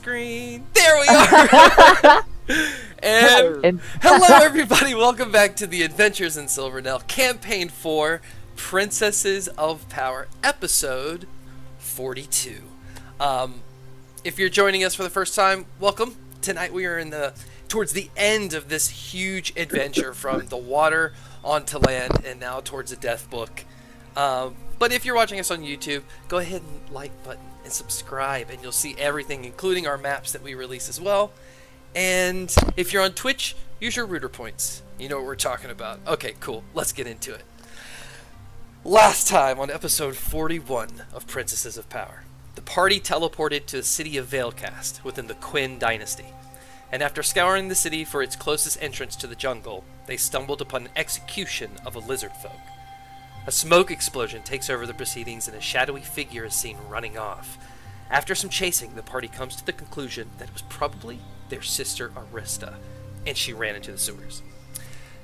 screen. There we are. and, And- hello, everybody. Welcome back to the Adventures in Silvernell, Campaign 4, Princesses of Power, Episode 42. Um, if you're joining us for the first time, welcome. Tonight we are in the towards the end of this huge adventure from the water onto land and now towards the death book. Um, but if you're watching us on YouTube, go ahead and like button and subscribe, and you'll see everything, including our maps that we release as well. And if you're on Twitch, use your router points. You know what we're talking about. Okay, cool. Let's get into it. Last time on episode 41 of Princesses of Power, the party teleported to the city of Veilcast within the Quinn dynasty. And after scouring the city for its closest entrance to the jungle, they stumbled upon an execution of a lizard folk. A smoke explosion takes over the proceedings and a shadowy figure is seen running off. After some chasing, the party comes to the conclusion that it was probably their sister Arista, and she ran into the sewers.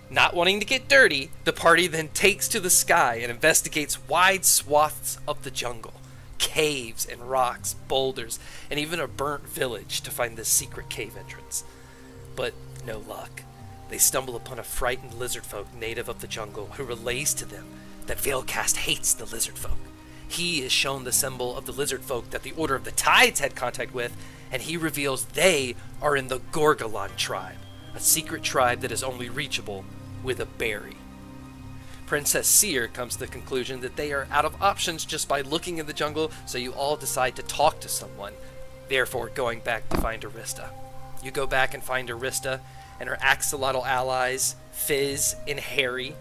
Not wanting to get dirty, the party then takes to the sky and investigates wide swaths of the jungle caves and rocks, boulders, and even a burnt village to find this secret cave entrance. But no luck. They stumble upon a frightened lizard folk native of the jungle who relays to them that Veilcast hates the lizard folk. He is shown the symbol of the lizard folk that the Order of the Tides had contact with, and he reveals they are in the Gorgolon tribe, a secret tribe that is only reachable with a berry. Princess Seer comes to the conclusion that they are out of options just by looking in the jungle, so you all decide to talk to someone, therefore going back to find Arista. You go back and find Arista and her axolotl allies, Fizz and Harry.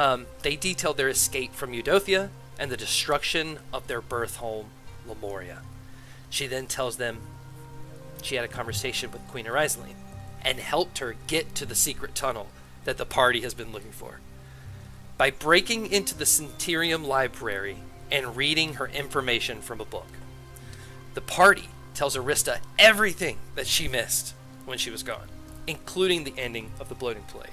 Um, they detail their escape from Eudothia and the destruction of their birth home, Lemuria. She then tells them she had a conversation with Queen Ariseline and helped her get to the secret tunnel that the party has been looking for. By breaking into the Centurium library and reading her information from a book, the party tells Arista everything that she missed when she was gone, including the ending of the bloating plague.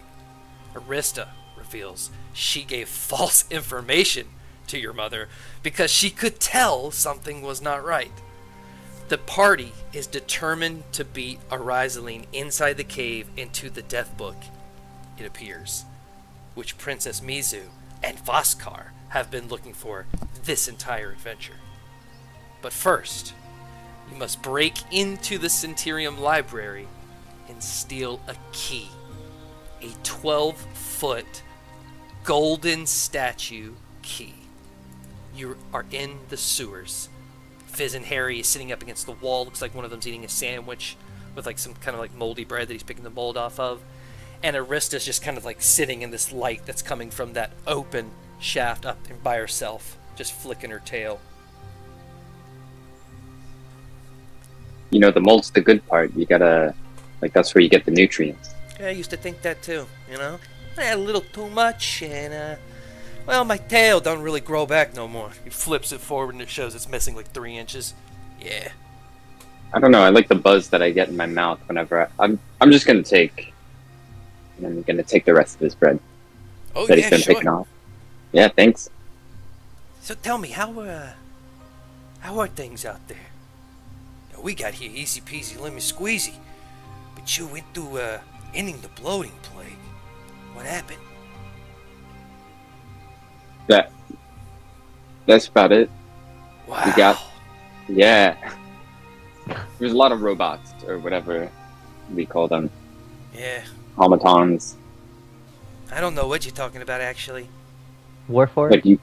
Arista reveals she gave false information to your mother because she could tell something was not right. The party is determined to beat Ariseline inside the cave into the death book, it appears, which Princess Mizu and Voskar have been looking for this entire adventure. But first, you must break into the Centurium library and steal a key. A 12 foot golden statue key. You are in the sewers. Fizz and Harry is sitting up against the wall. Looks like one of them's eating a sandwich with like some kind of like moldy bread that he's picking the mold off of. And Arista's just kind of like sitting in this light that's coming from that open shaft up there by herself, just flicking her tail. you know the mold's the good part you gotta like that's where you get the nutrients Yeah, I used to think that too, you know? I had a little too much, and, uh, well, my tail don't really grow back no more. He flips it forward and it shows it's missing like three inches. Yeah. i don't know i like the buzz that i get in my mouth whenever I, i'm i'm just gonna take i'm gonna take the rest of this bread Oh, that yeah, he's been sure. picking off yeah thanks So tell me, how, uh, how are things out there? Now, we got here easy peasy lemon squeezy, but you went through, uh, ending the bloating plague. What happened? that that's about it Wow. We got- yeah there's a lot of robots or whatever we call them Yeah, automatons I don't know what you're talking about, actually. Warforged? like you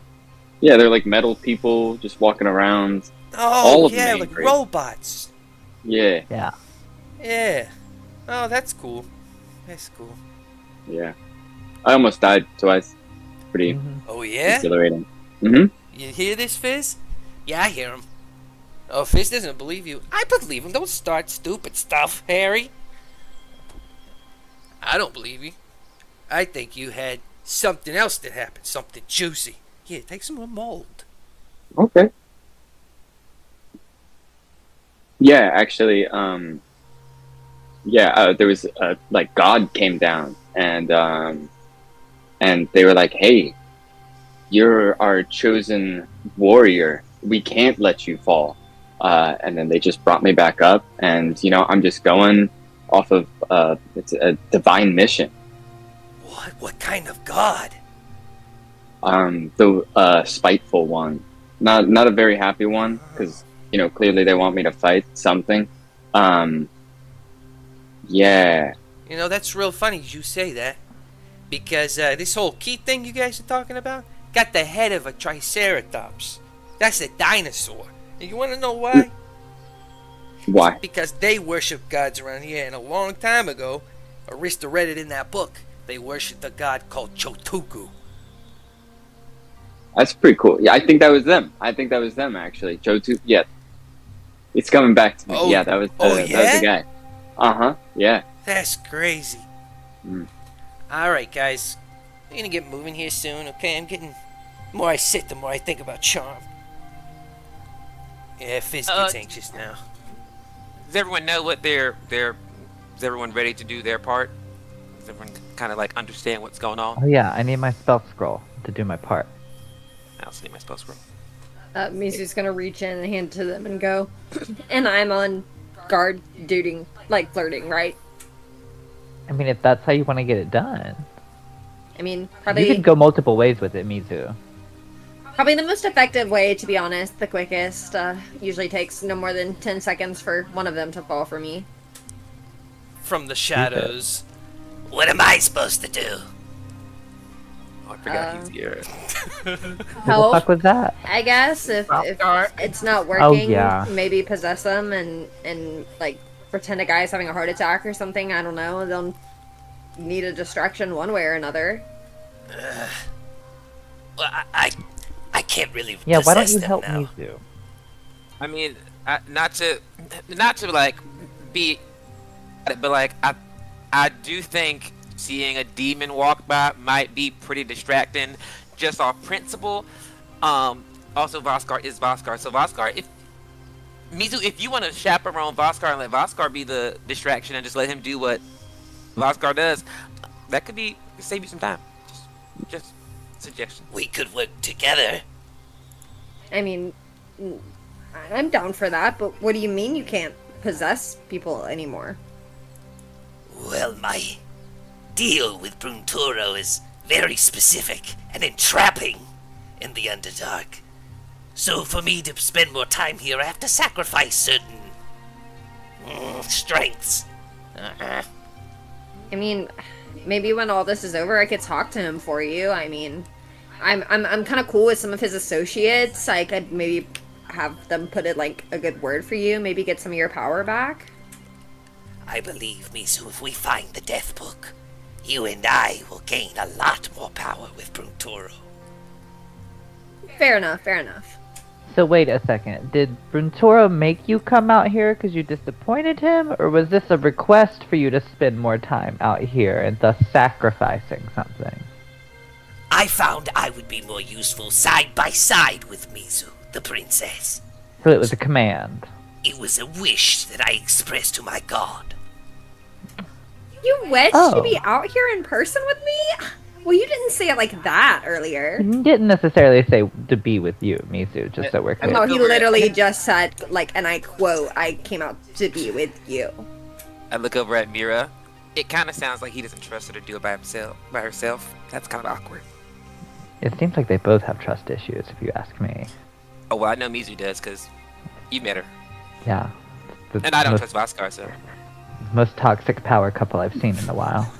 yeah they're like metal people just walking around Oh, All of yeah, ain't like great. robots. yeah yeah. Yeah. Oh, that's cool. That's cool. yeah i almost died twice pretty Mhm. Oh, yeah? exhilarating hmm You hear this, Fizz? Yeah, I hear him. Oh, Fizz doesn't believe you. I believe him. Don't start stupid stuff, Harry. I don't believe you. I think you had something else that happened, something juicy. Here, take some more mold. Okay. Yeah, actually, um, yeah, uh, there was uh, like God came down and um, and they were like, "Hey, you're our chosen warrior. We can't let you fall. uh, and then they just brought me back up, and you know I'm just going off of uh, it's a divine mission. What? What kind of god? Um, the uh, spiteful one, not not a very happy one, because you know clearly they want me to fight something. Um, yeah, You know, that's real funny you say that. Because uh, this whole key thing you guys are talking about got the head of a triceratops. That's a dinosaur. And you want to know why? why? Because they worship gods around here, and a long time ago, Arista read it in that book. They worshipped a god called Chotuku. That's pretty cool. Yeah, I think that was them. I think that was them actually. Tu. Yeah, it's coming back to me. Oh, yeah, that was the, oh, that was the guy. Uh huh. Yeah. That's crazy. Mm. Alright, guys. We're gonna get moving here soon, okay? I'm getting. The more I sit, the more I think about Charm. Yeah, Fizz Uh, gets anxious now. Does everyone know what they're they're? Is everyone ready to do their part? Does everyone kind of like understand what's going on? Oh yeah, I need my spell scroll to do my part. I also need my spell scroll. Uh, Mizu's gonna reach in and hand it to them and go. and I'm on guard duty, like flirting, right? I mean, if that's how you want to get it done, I mean, probably. you probably could go multiple ways with it, Mizu. probably the most effective way, to be honest, the quickest. Uh, usually takes no more than ten seconds for one of them to fall for me. From the shadows. What am I supposed to do? Oh, I forgot Uh, he's here. Who the Help, fuck was that? I guess. If, if it's not Oh, working, yeah. maybe possess them and and like pretend a guy's having a heart attack or something. I don't know. They'll need a distraction one way or another. Well, I, I, I can't really. Yeah, why don't you help now. Mizu? I mean, I, not to, not to like be, but like I, I do think seeing a demon walk by might be pretty distracting, just off principle. Um, also Voskar is Voskar, so Voskar, if Mizu, if you want to chaperone Voskar and let Voskar be the distraction and just let him do what Voskar does, that could be save you some time. Just, just suggestion. We could work together. I mean, I'm down for that, but what do you mean you can't possess people anymore? Well, my deal with Brunturo is very specific and entrapping in the Underdark. So, for me to spend more time here, I have to sacrifice certain mm, strengths. Uh-uh. I mean, maybe when all this is over, I could talk to him for you. I mean, I'm I'm I'm kind of cool with some of his associates. I could maybe have them put it like a good word for you. Maybe get some of your power back. I believe, Mizu, if we find the Death Book, you and I will gain a lot more power with Brunturo. Fair enough. Fair enough. So wait a second. Did Bruntoro make you come out here because you disappointed him, or was this a request for you to spend more time out here and thus sacrificing something? I found I would be more useful side by side with Mizu, the princess. So it was a command. It was a wish that I expressed to my god. You wish Oh. to be oh. out here in person with me? Well, you didn't say it like that earlier. He didn't necessarily say to be with you, Mizu, just so we're clear. No, oh, he literally just said, like, and I quote, I came out to be with you. I look over at Mira. It kind of sounds like he doesn't trust her to do it by himself. By herself. That's kind of awkward. It seems like they both have trust issues, if you ask me. Oh well, I know Mizu does because you met her, Yeah. The and I don't most, trust Voskar. So most toxic power couple I've seen in a while.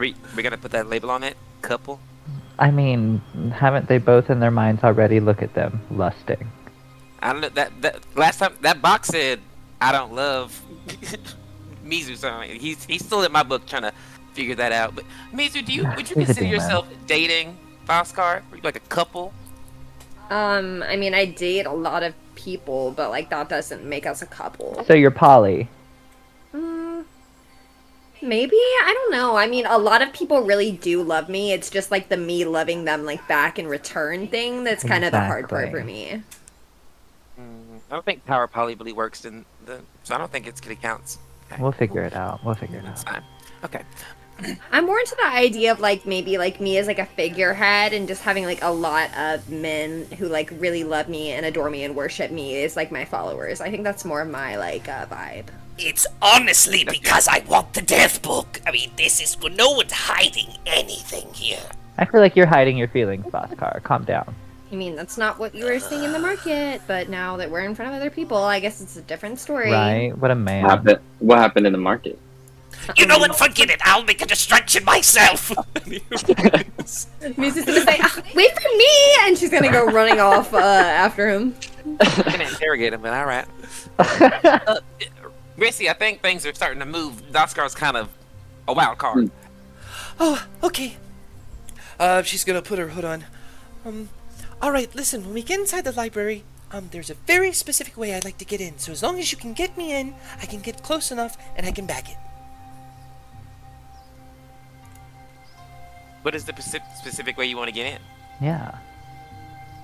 Are we? We gonna put that label on it? Couple. I mean, haven't they both in their minds already? Look at them, lusting. I don't know that that last time that box said I don't love Mizu. So he's he's still in my book trying to figure that out. But Mizu, do you would you He's consider yourself dating Voskar? Are you like a couple? Um, I mean, I date a lot of people, but like that doesn't make us a couple. So you're poly. Maybe I don't know. I mean, a lot of people really do love me. It's just like the me loving them like back in return thing. That's kind of the hard part for me. Mm, I don't think power poly really works in the. So I don't think it's gonna count. Okay. We'll figure it out. We'll figure it That's out. fine. Okay. I'm more into the idea of like maybe like me as like a figurehead and just having like a lot of men who like really love me and adore me and worship me is like my followers. I think that's more of my like uh, vibe. It's honestly because I want the death book. I mean, this is no one's hiding anything here. I feel like you're hiding your feelings, Voskar. Calm down. I mean, that's not what you were seeing in the market, but now that we're in front of other people, I guess it's a different story. Right? What a What man. happened, what happened in the market? You know what? Forget it. I'll make a distraction myself. Mizu's gonna say, "Ah, "Wait for me," and she's gonna go running off uh, after him. I'm gonna interrogate him, but all right. uh, Rissy, I think things are starting to move. Voskar's kind of a wild card. Oh, okay. Uh, she's gonna put her hood on. Um, all right. Listen, when we get inside the library, um, there's a very specific way I'd like to get in. So as long as you can get me in, I can get close enough and I can back it. What is the specific, specific way you want to get in? yeah.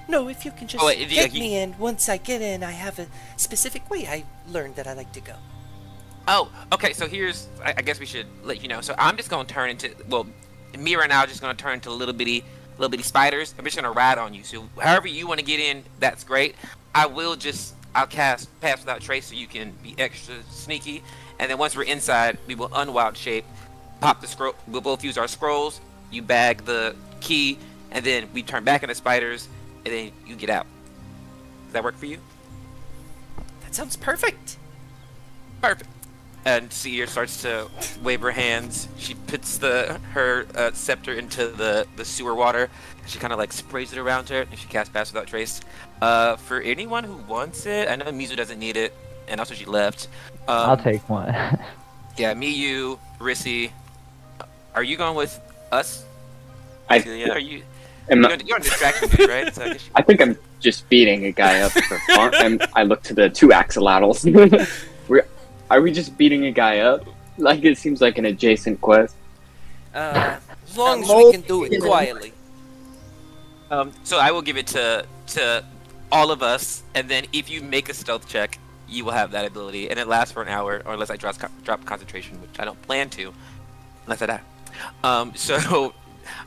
No, if you can just Oh, wait, get you- me in. Once I get in, I have a specific way I learned that I like to go. Oh, okay. So here's, I, I guess we should let you know. So I'm just gonna turn into, well, Mira and I are just gonna turn into little bitty, little bitty spiders. I'm just gonna ride on you. So however you want to get in, that's great. I will just, I'll cast Pass Without Trace so you can be extra sneaky. And then once we're inside, we will unwild shape, pop the scroll. We'll both use our scrolls. You bag the key, and then we turn back into spiders, and then you get out. Does that work for you? That sounds perfect. Perfect. And Seer starts to wave her hands. She puts the her uh, scepter into the, the sewer water. She kind of like sprays it around her, and she casts Pass Without Trace. Uh, for anyone who wants it, I know Mizu doesn't need it, and also she left. Um, I'll take one. Yeah, me, you, Rissy. Are you going with us? I, Celia? Are you? am You're, you're on distraction duty, right? So I guess you- I think I'm just beating a guy up for fun. and I look to the two axolotls. We're, are we just beating a guy up? Like it seems like an adjacent quest. Uh, as long as we can do it quietly. Um, so I will give it to to all of us, and then if you make a stealth check, you will have that ability, and it lasts for an hour, or unless I drop drop concentration, which I don't plan to, unless I die. Um, so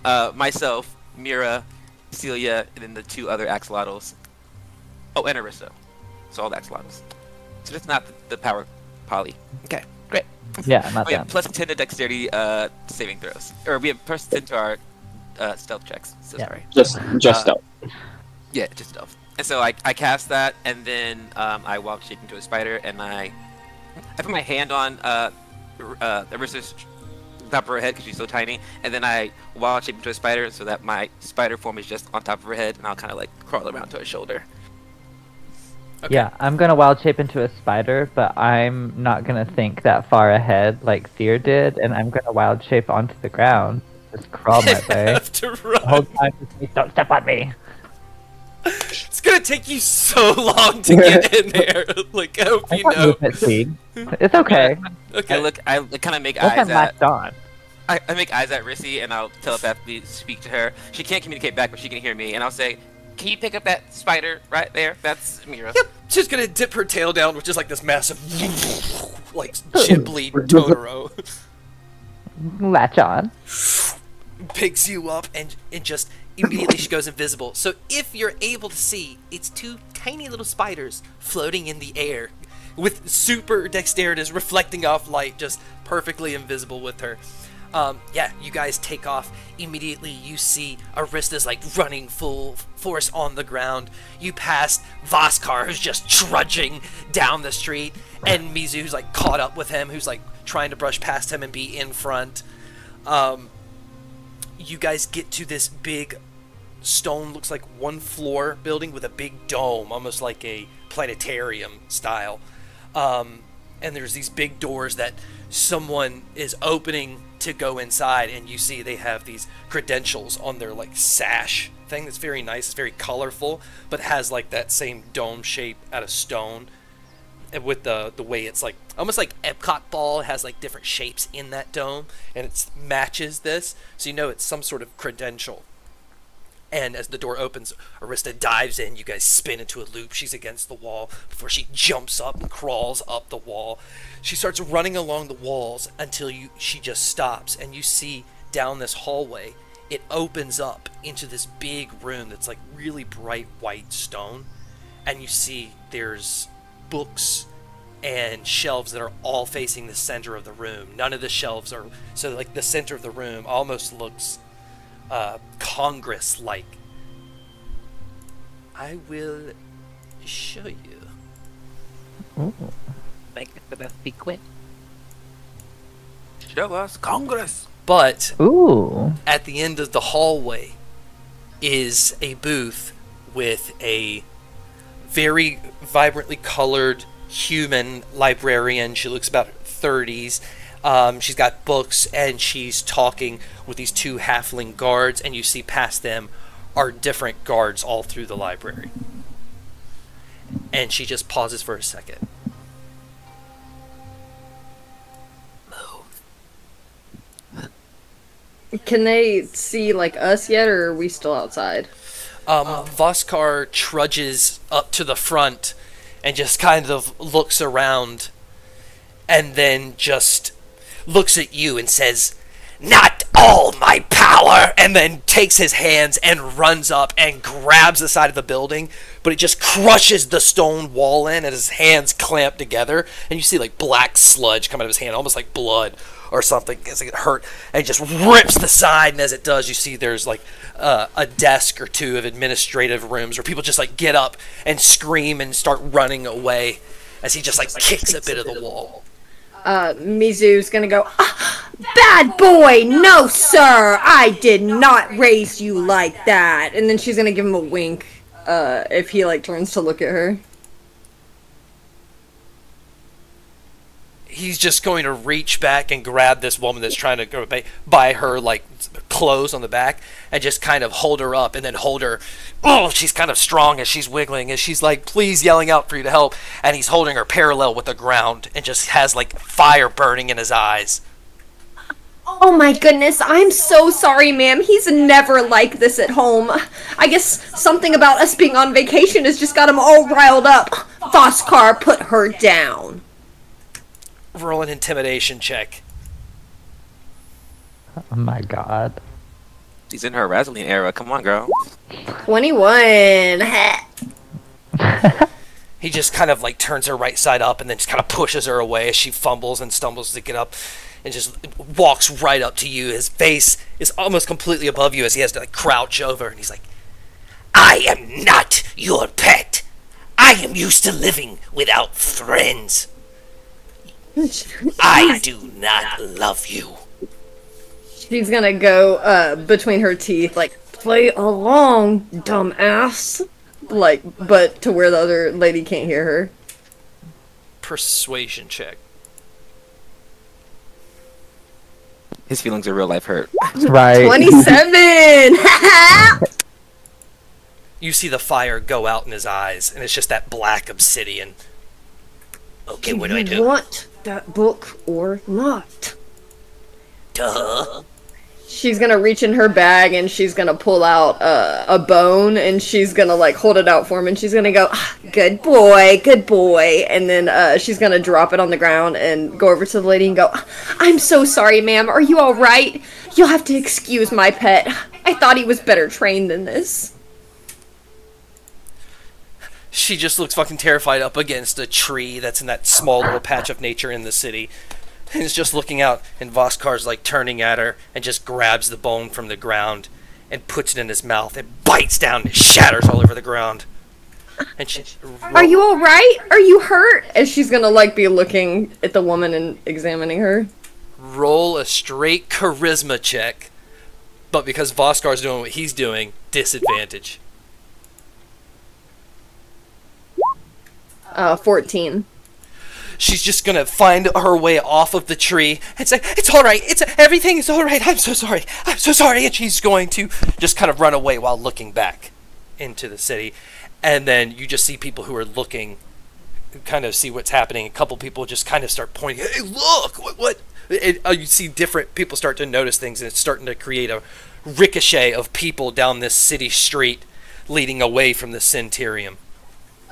uh, myself, Mira, Celia, and then the two other axolotls. Oh, and Arista. So all the axolotls. So that's not the, the power poly. Okay, great. yeah, not Oh yeah, plus ten to dexterity uh, saving throws, or we have plus ten to our uh, stealth checks. So Yeah. sorry. Just just Uh, stealth. Yeah, just stealth. And so I, I cast that, and then um, I wild shape into a spider, and I I put my hand on uh, R- uh, Arista's top of her head because she's so tiny, and then I wild shape into a spider so that my spider form is just on top of her head, and I'll kind of like crawl around to her shoulder. Okay. Yeah, I'm gonna wild shape into a spider, but I'm not gonna think that far ahead like Seer did, and I'm gonna wild shape onto the ground. Just crawl my way. have to The whole time, just don't step on me. It's gonna take you so long to get in there. Like, I hope I you know. movement speed. It's okay. Okay. I look, I kind of make eyes I'm at, on. I, I make eyes at Rissy, and I'll telepathically speak to her. She can't communicate back, but she can hear me, and I'll say, "Can you pick up that spider right there? That's Mira." Yep. She's gonna dip her tail down with just like this massive, like Ghibli Totoro. Latch on. picks you up and and just immediately she goes invisible. So if you're able to see, it's two tiny little spiders floating in the air with super dexterity reflecting off light, just perfectly invisible with her. Um, yeah, you guys take off. Immediately, you see Arista's like running full force on the ground. You pass Voskar, who's just trudging down the street, and Mizu, who's like caught up with him, who's like trying to brush past him and be in front. Um, you guys get to this big stone looks like one floor building with a big dome almost like a planetarium style um, and there's these big doors that someone is opening to go inside and you see they have these credentials on their like sash thing that's very nice it's very colorful but has like that same dome shape out of stone and with the the way it's like almost like Epcot ball has like different shapes in that dome and it matches this. So you know it's some sort of credential And as the door opens, Arista dives in. You guys spin into a loop. She's against the wall before she jumps up and crawls up the wall. She starts running along the walls until you she just stops and you see down this hallway. It opens up into this big room that's like really bright white stone and you see there's books and shelves that are all facing the center of the room. None of the shelves are so like the center of the room almost looks uh, Congress like. I will show you. Make it the secret. Show us Congress. But Ooh. at the end of the hallway is a booth with a very vibrantly colored human librarian. She looks about 30s. Um, she's got books and she's talking with these two halfling guards, and you see past them are different guards all through the library. And she just pauses for a second. Can they see like us yet, or are we still outside? Um, Voskar trudges up to the front and just kind of looks around and then just looks at you and says, Not all my power! And then takes his hands and runs up and grabs the side of the building, but it just crushes the stone wall in and his hands clamp together. And you see like black sludge come out of his hand, almost like blood or something. Like it hurt, and just rips the side. And as it does, you see there's like uh, a desk or two of administrative rooms where people just like get up and scream and start running away as he just like kicks a bit of the wall. Uh, Mizu's gonna go, "Ah, Bad boy, no sir, I did not raise you like that. And then she's gonna give him a wink, uh, if he like turns to look at her. He's just going to reach back and grab this woman that's trying to go by, by her like clothes on the back and just kind of hold her up and then hold her. Oh, she's kind of strong as she's wiggling as she's like, please yelling out for you to help. And he's holding her parallel with the ground and just has like fire burning in his eyes. Oh my goodness, I'm so sorry, ma'am. He's never like this at home. I guess something about us being on vacation has just got him all riled up. Voskar, put her down. Roll an intimidation check. Oh my god. She's in her Razzling era. Come on, girl. 21. He just kind of like turns her right side up and then just kind of pushes her away as she fumbles and stumbles to get up and just walks right up to you. His face is almost completely above you as he has to like crouch over and he's like, I am not your pet. I am used to living without friends. I do not love you. She's gonna go uh, between her teeth, like, play along, dumbass. Like, but to where the other lady can't hear her. persuasion check. His feelings are real life hurt. Right. 27! You see the fire go out in his eyes and it's just that black obsidian. Okay, what do I do? Do you want that book or not? Duh. She's gonna reach in her bag and she's gonna pull out uh, a bone and she's gonna like hold it out for him and she's gonna go, "Ah, "Good boy, good boy," and then uh, she's gonna drop it on the ground and go over to the lady and go, "I'm so sorry, ma'am. Are you all right? You'll have to excuse my pet. I thought he was better trained than this." She just looks fucking terrified up against a tree that's in that small little patch of nature in the city. And is just looking out, and Voskar's like turning at her and just grabs the bone from the ground and puts it in his mouth and bites down and shatters all over the ground. And she. Are you all right? Are you hurt? And she's gonna like be looking at the woman and examining her. roll a straight charisma check, but because Voskar's doing what he's doing, disadvantage. Uh, 14. She's just gonna find her way off of the tree and say, "It's all right. It's everything is all right. I'm so sorry. I'm so sorry." And she's going to just kind of run away while looking back into the city, and then you just see people who are looking, kind of see what's happening. A couple people just kind of start pointing, "Hey, look! What? what? It, uh, you see different people start to notice things, and it's starting to create a ricochet of people down this city street leading away from the Centurium.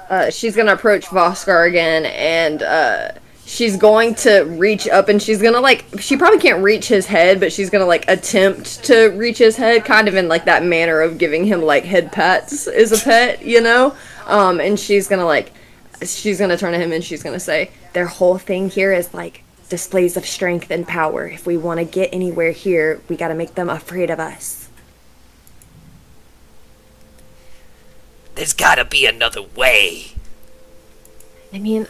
Uh, she's gonna approach Voskar again, and uh, she's going to reach up, and she's gonna like. She probably can't reach his head, but she's gonna like attempt to reach his head, kind of in like that manner of giving him like head pats as a pet, you know. Um, and she's gonna like, she's gonna turn to him, and she's gonna say, "Their whole thing here is like displays of strength and power. If we want to get anywhere here, we gotta make them afraid of us." There's gotta be another way. I mean,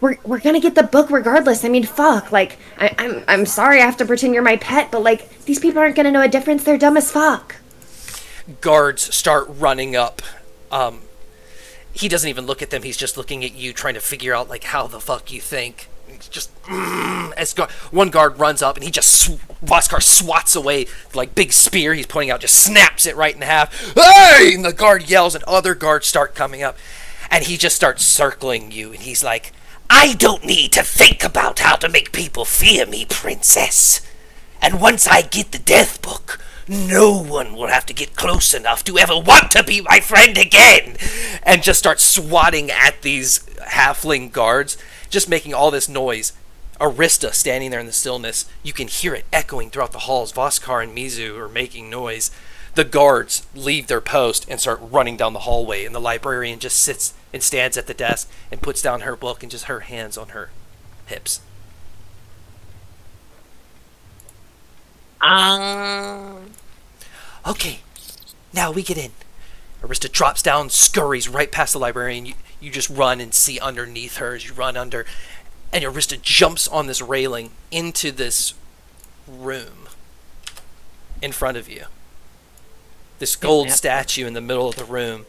we're we're gonna get the book regardless. I mean, fuck. Like, I, I'm I'm sorry I have to pretend you're my pet, but like, these people aren't gonna know a difference. They're dumb as fuck. Guards start running up. Um, he doesn't even look at them. He's just looking at you, trying to figure out like how the fuck you think. Just mm, as gu- one guard runs up and he just Voskar swats away like big spear he's pointing out, just snaps it right in half. Hey! And the guard yells, and other guards start coming up, and he just starts circling you, and he's like, I don't need to think about how to make people fear me, princess. And once I get the death book, no one will have to get close enough to ever want to be my friend again. and just starts swatting at these halfling guards, just making all this noise. Arista standing there in the stillness, you can hear it echoing throughout the halls. Voskar and Mizu are making noise. The guards leave their post and start running down the hallway, and the librarian just sits and stands at the desk and puts down her book and just her hands on her hips. Um, Okay, now we get in. Arista drops down, scurries right past the librarian. You, you just run and see underneath her as you run under. And your Arista jumps on this railing into this room in front of you. This gold Yep. statue in the middle of the room.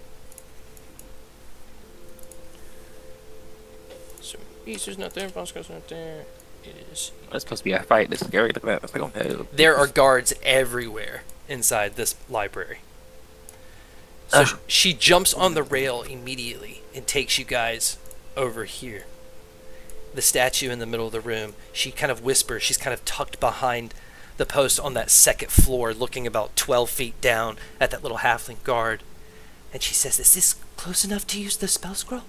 So, Easter's not there, Bosco's not there. It is it's supposed to be a fight. This is scary. Look at that. It's like, oh, hell. there are guards everywhere inside this library. So sh- she jumps on the rail immediately and takes you guys over here. The statue in the middle of the room, she kind of whispers, she's kind of tucked behind the post on that second floor, looking about 12 feet down at that little halfling guard. And she says, Is this close enough to use the spell scroll?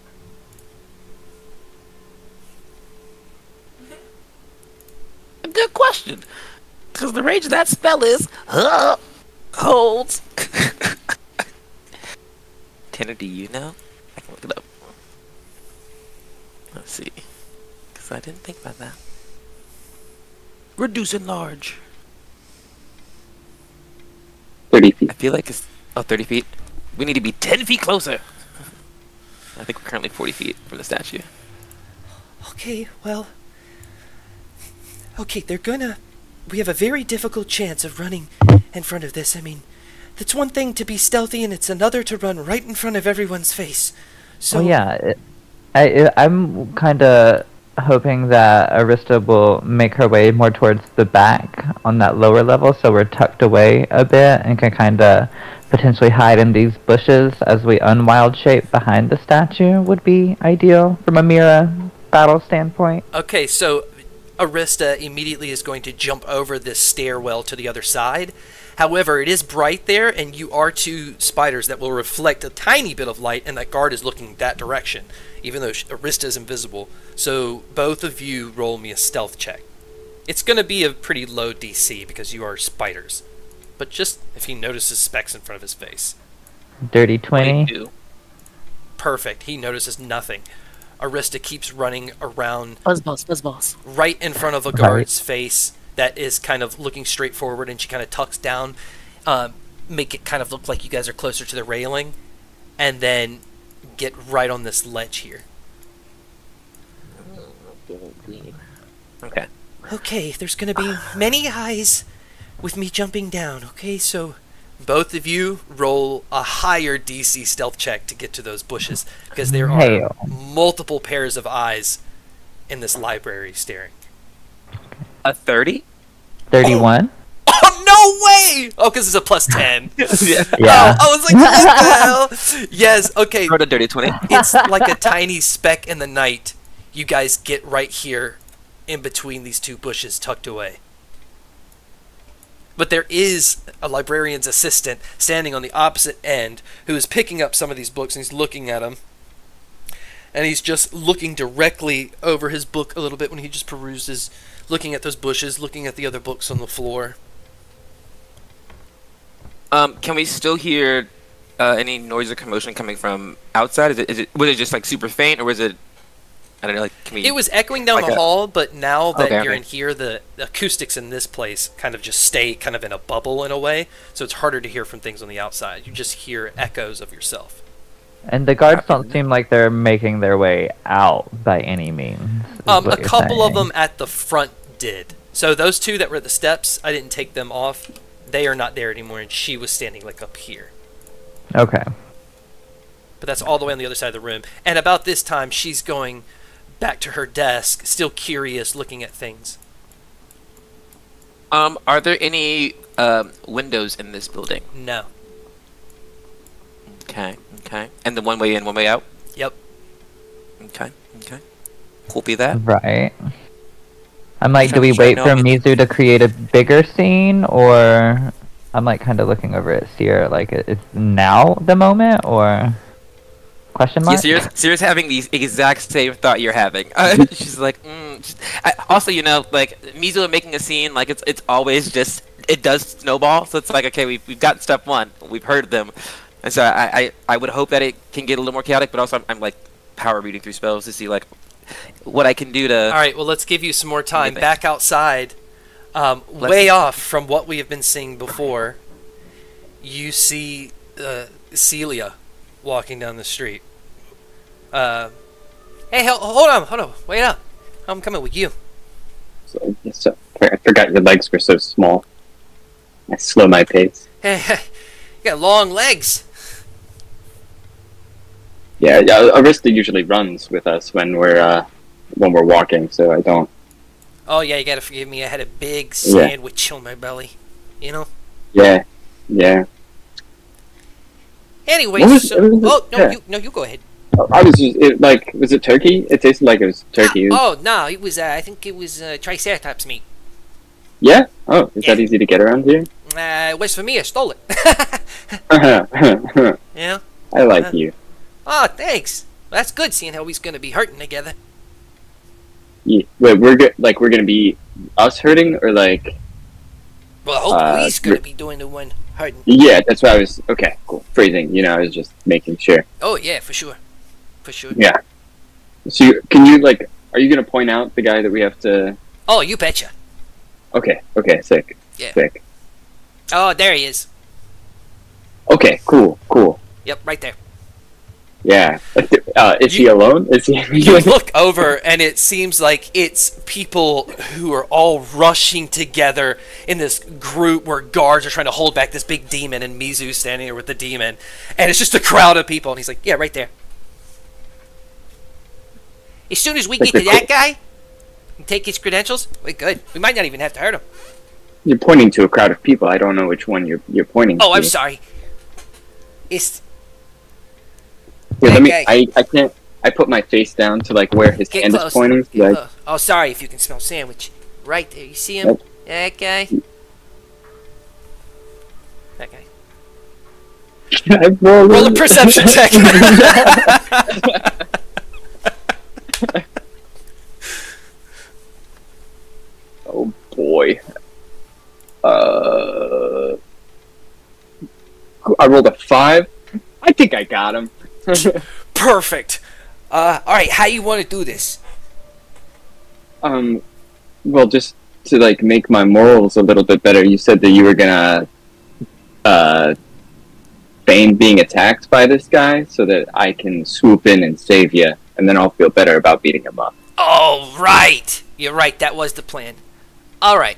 Good question. Because the range of that spell is uh, holds. Tanner, do you know? I can look it up. Let's see. Because I didn't think about that. Reduce and large. 30 feet. I feel like it's oh 30 feet. We need to be 10 feet closer. I think we're currently 40 feet from the statue. Okay, well. Okay, they're gonna. We have a very difficult chance of running in front of this. I mean, it's one thing to be stealthy, and it's another to run right in front of everyone's face. So well, yeah, I, I I'm kind of hoping that Arista will make her way more towards the back on that lower level, so we're tucked away a bit and can kind of potentially hide in these bushes as we unwild shape behind the statue would be ideal from a Mira battle standpoint. Okay, so Arista immediately is going to jump over this stairwell to the other side. However, it is bright there, and you are two spiders that will reflect a tiny bit of light, and that guard is looking that direction, even though Arista is invisible. So both of you roll me a stealth check. It's going to be a pretty low DC because you are spiders. But just if he notices specks in front of his face. Dirty 20. 22. Perfect. He notices nothing. Arista keeps running around Buzz boss, buzz boss. right in front of a guard's face that is kind of looking straight forward and she kind of tucks down um, make it kind of look like you guys are closer to the railing and then get right on this ledge here. Okay. okay there's gonna be many eyes with me jumping down okay? So both of you roll a higher dc stealth check to get to those bushes because there are multiple pairs of eyes in this library staring A 30? 31. oh no way oh because it's a plus 10 yeah. Yeah. Oh, I was like, what the hell? Yes, okay. Wrote a dirty 20. It's like a tiny speck in the night. You guys get right here in between these two bushes tucked away. But there is a librarian's assistant standing on the opposite end who is picking up some of these books and he's looking at them. And he's just looking directly over his book a little bit when he just peruses, looking at those bushes, looking at the other books on the floor. Um, can we still hear uh, any noise or commotion coming from outside? Is it, is it was it just like super faint, or was it? I don't know. Like, can we? It was echoing down Like the a- hall, but now that Okay, you're okay. in here, the acoustics in this place kind of just stay kind of in a bubble in a way, so it's harder to hear from things on the outside. You just hear echoes of yourself. And the guards don't seem like they're making their way out by any means. Um, a what you're couple of them at the front did. So those two that were at the steps, I didn't take them off. They are not there anymore, and she was standing like up here. Okay. But that's all the way on the other side of the room. And about this time, she's going back to her desk, still curious, looking at things. Um, are there any um, windows in this building? No. Okay, okay. And the one way in, one way out. Yep. Okay, okay. Copy that. Right. I'm like, Sure, do we wait for Mizu to create a bigger scene, or I'm like kind of looking over at Seer, like, i- is now the moment, or question Yeah, mark? Sierra's, Sierra's having the exact same thought you're having. Uh, she's like, mm. just- I, also, you know, like Mizu making a scene, like it's it's always just it does snowball. So it's like, okay, we've we've got step one, we've heard them, and so I I, I would hope that it can get a little more chaotic, but also I'm, I'm like power reading through spells to see like what I can do to. All right, well, let's give you some more time. Back outside, um, Let's- way off from what we have been seeing before, you see uh, Celia walking down the street. Uh, hey, hel- hold on, hold on, wait up. I'm coming with you. So, so I forgot your legs were so small. I slow my pace. Hey, hey, you got long legs. Yeah, yeah, Arista usually runs with us when we're uh, when we're walking, so I don't. Oh yeah, you gotta forgive me. I had a big Yeah. sandwich on my belly. You know. Yeah, yeah. Anyway, was- so was oh no, Yeah. you no, you go ahead. I was just it, like, was it turkey? It tasted like it was turkey. Oh no, it was. Uh, I think it was uh, Triceratops meat. Yeah. Oh, is that easy to get around here? Uh, it was for me. I stole it. Yeah. I yeah. like you. Oh, thanks. That's good, seeing how we's gonna be hurting together. Yeah. Wait, we're go- like we're gonna be us hurting or like Well, I hope Uh, we's gonna be doing the one hurting. yeah. That's what I was. Okay, cool. Phrasing. You know, I was just making sure. Oh yeah, for sure, for sure. Yeah. So you, can you like? Are you gonna point out the guy that we have to? Oh, you betcha. Okay. Okay. Sick. Yeah. Sick. Oh, there he is. Okay. Cool. Cool. Yep, right there. Yeah. Uh, is he alone? Is he? You look over, and it seems like it's people who are all rushing together in this group where guards are trying to hold back this big demon, and Mizu's standing there with the demon, and it's just a crowd of people, and he's like, "Yeah, right there." As soon as we get to that guy and take his credentials, we're good. We might not even have to hurt him. You're pointing to a crowd of people. I don't know which one you're you're pointing Oh, to. I'm sorry. It's Here, let me. I, I can't. I put my face down to like where his Get hand close. is pointing. Like. Oh, sorry if you can smell sandwich. Right there. You see him? That guy? That guy. Roll a perception check. Oh boy. Uh, I rolled a five. I think I got him. Perfect. Uh, all right. How you want to do this? um, well, just to like make my morals a little bit better, you said that you were gonna uh, feign being attacked by this guy so that I can swoop in and save you, and then I'll feel better about beating him up. Oh, right. You're right. That was the plan. All right.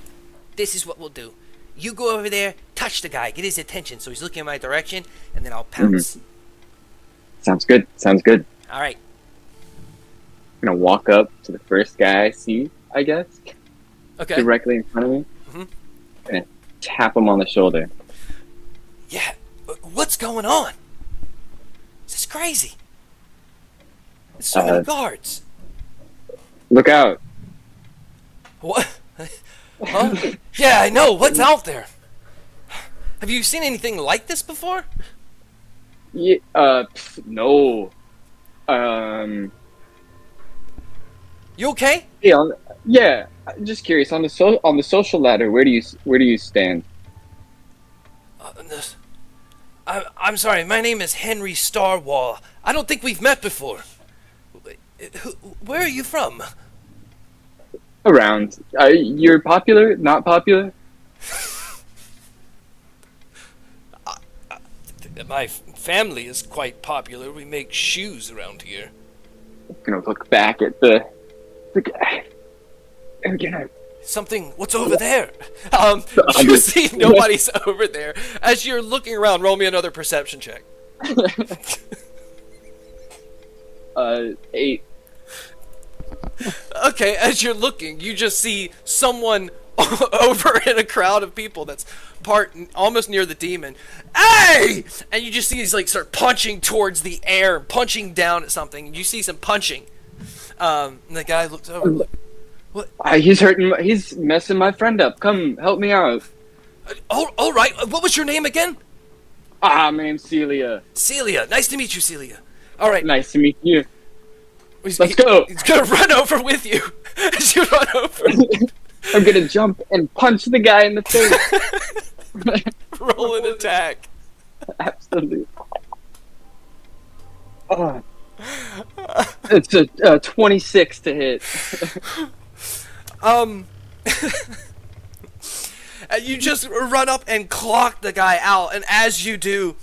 This is what we'll do. You go over there, touch the guy, get his attention so he's looking in my direction, and then I'll pounce. Sounds good. Sounds good. All right. I'm gonna walk up to the first guy I see, I guess, Okay. directly in front of me, Mhm. and tap him on the shoulder. Yeah. What's going on? This is crazy. There's so Uh, many guards. Look out! What? Huh? yeah, I know. What's out there? Have you seen anything like this before? Yeah, uh, pff, no. Um, You okay? Yeah, on, yeah. I'm just curious on the so on the social ladder. Where do you where do you stand? Uh, this- I, I'm sorry. My name is Henry Starwall. I don't think we've met before. Who- Where are you from? Around. Uh, you're popular? Not popular? My f- family is quite popular. We make shoes around here. gonna look back at the the guy. Again, Something. What's over there? Um, you see nobody's over there. As you're looking around, roll me another perception check. uh, eight. Okay, as you're looking, you just see someone over in a crowd of people that's part almost near the demon. Hey! And you just see he's like start punching towards the air, punching down at something. You see some punching. Um, and the guy looks over. Uh, he's hurting. He's messing my friend up. Come help me out. Oh, all right. What was your name again? Ah, my name's Celia. Celia. Nice to meet you, Celia. All right. Nice to meet you. He's, Let's go. He's gonna run over with you as you run over. I'm gonna jump and punch the guy in the face. Roll an attack. Absolutely. Oh. It's a uh, 26 to hit. Um, and you just run up and clock the guy out, and as you do,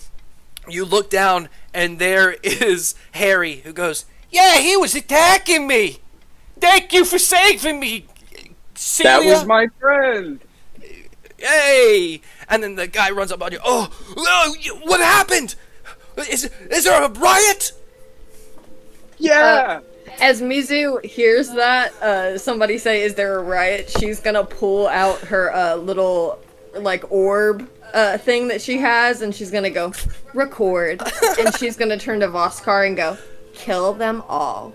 you look down, and there is Harry, who goes, "Yeah, he was attacking me. Thank you for saving me, Celia. That was my friend. Hey!" And then the guy runs up on you. Oh, what happened? Is is there a riot? Yeah. As Mizu hears that, uh, somebody say, "Is there a riot?" She's gonna pull out her uh, little like orb uh, thing that she has, and she's gonna go record, and she's gonna turn to Voskar and go, "Kill them all."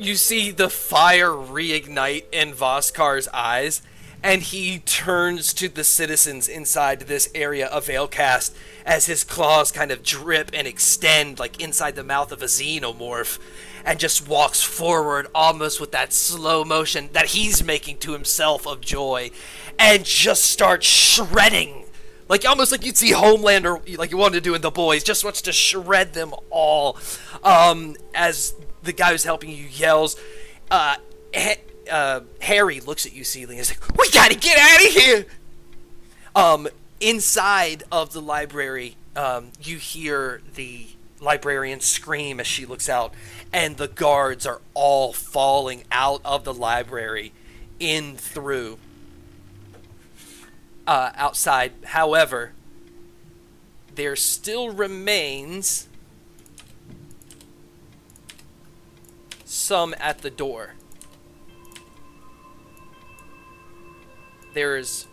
You see the fire reignite in Voskar's eyes, and he turns to the citizens inside this area of Veilcast as his claws kind of drip and extend like inside the mouth of a xenomorph, and just walks forward almost with that slow motion that he's making to himself of joy, and just starts shredding like almost like you'd see Homelander, like you wanted to do in The Boys, just wants to shred them all. Um, as the guy who's helping you yells, uh, uh, Harry looks at you, Celia, and is like, "We gotta get out of here." Um, inside of the library, um, you hear the librarian scream as she looks out, and the guards are all falling out of the library in through uh, outside. However, there still remains some at the door. There's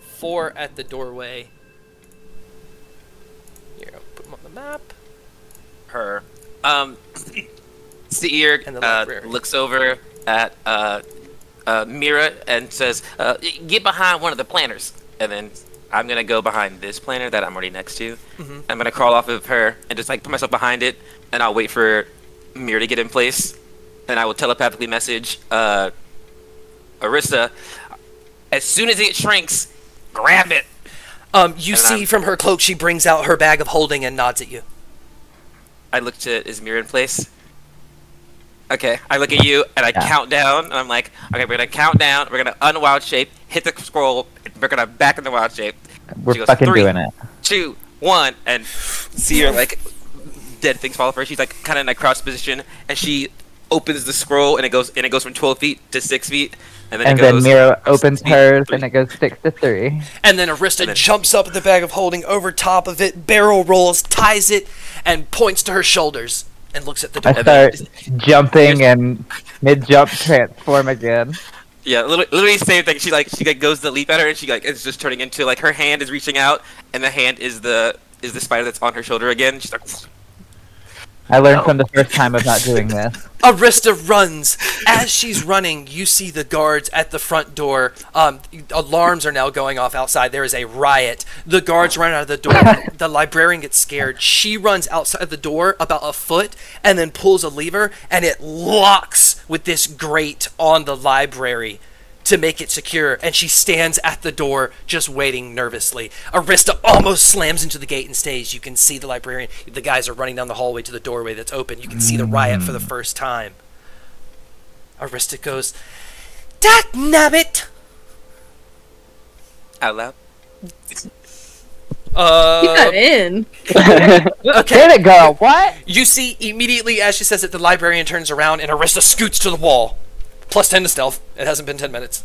four at the doorway. Here, I'll put them on the map. her. Um, Seir the uh, looks over at uh, uh, Mira and says, uh, "Get behind one of the planters." And then I'm gonna go behind this planter that I'm already next to. Mm-hmm. I'm gonna crawl off of her and just like put myself behind it, and I'll wait for Mira to get in place, and I will telepathically message uh, Arista. As soon as it shrinks, grab it. Um, you And see I'm- from her cloak, she brings out her bag of holding and nods at you. I look to is Mira in place? Okay, I look at you and I Yeah. count down, and I'm like, okay, we're gonna count down. We're gonna unwild shape, hit the scroll. We're gonna back in the wild shape. We're goes, fucking "Three." doing it. Two, one, and see her like dead things fall off her. She's like kind of in a crouch position, and she opens the scroll, and it goes and it goes from 12 feet to six feet, and then And it then goes. Mira opens six feet to hers, and it goes six to three. And then Arista And then- jumps up at the bag of holding over top of it, barrel rolls, ties it, and points to her shoulders and looks at the I door. start jumping and mid jump transform again. Yeah, literally, literally same thing. She like she like goes to leap at her, and she like it's just turning into like her hand is reaching out, and the hand is the is the spider that's on her shoulder again. She's like, I learned from the first time of not doing this. Arista runs. As she's running, you see the guards at the front door. Um, alarms are now going off outside. There is a riot. The guards run out of the door. the librarian gets scared. She runs outside the door about a foot and then pulls a lever, and it locks with this grate on the library to make it secure, and she stands at the door just waiting nervously. Arista almost slams into the gate and stays. You can see the librarian. The guys are running down the hallway to the doorway that's open. You can see the riot for the first time. Arista goes, Dak nabbit! Out loud. Keep Uh, that in. okay. Damn it, girl! What? You see immediately as she says it, the librarian turns around and Arista scoots to the wall. Plus 10 to stealth. It hasn't been 10 minutes.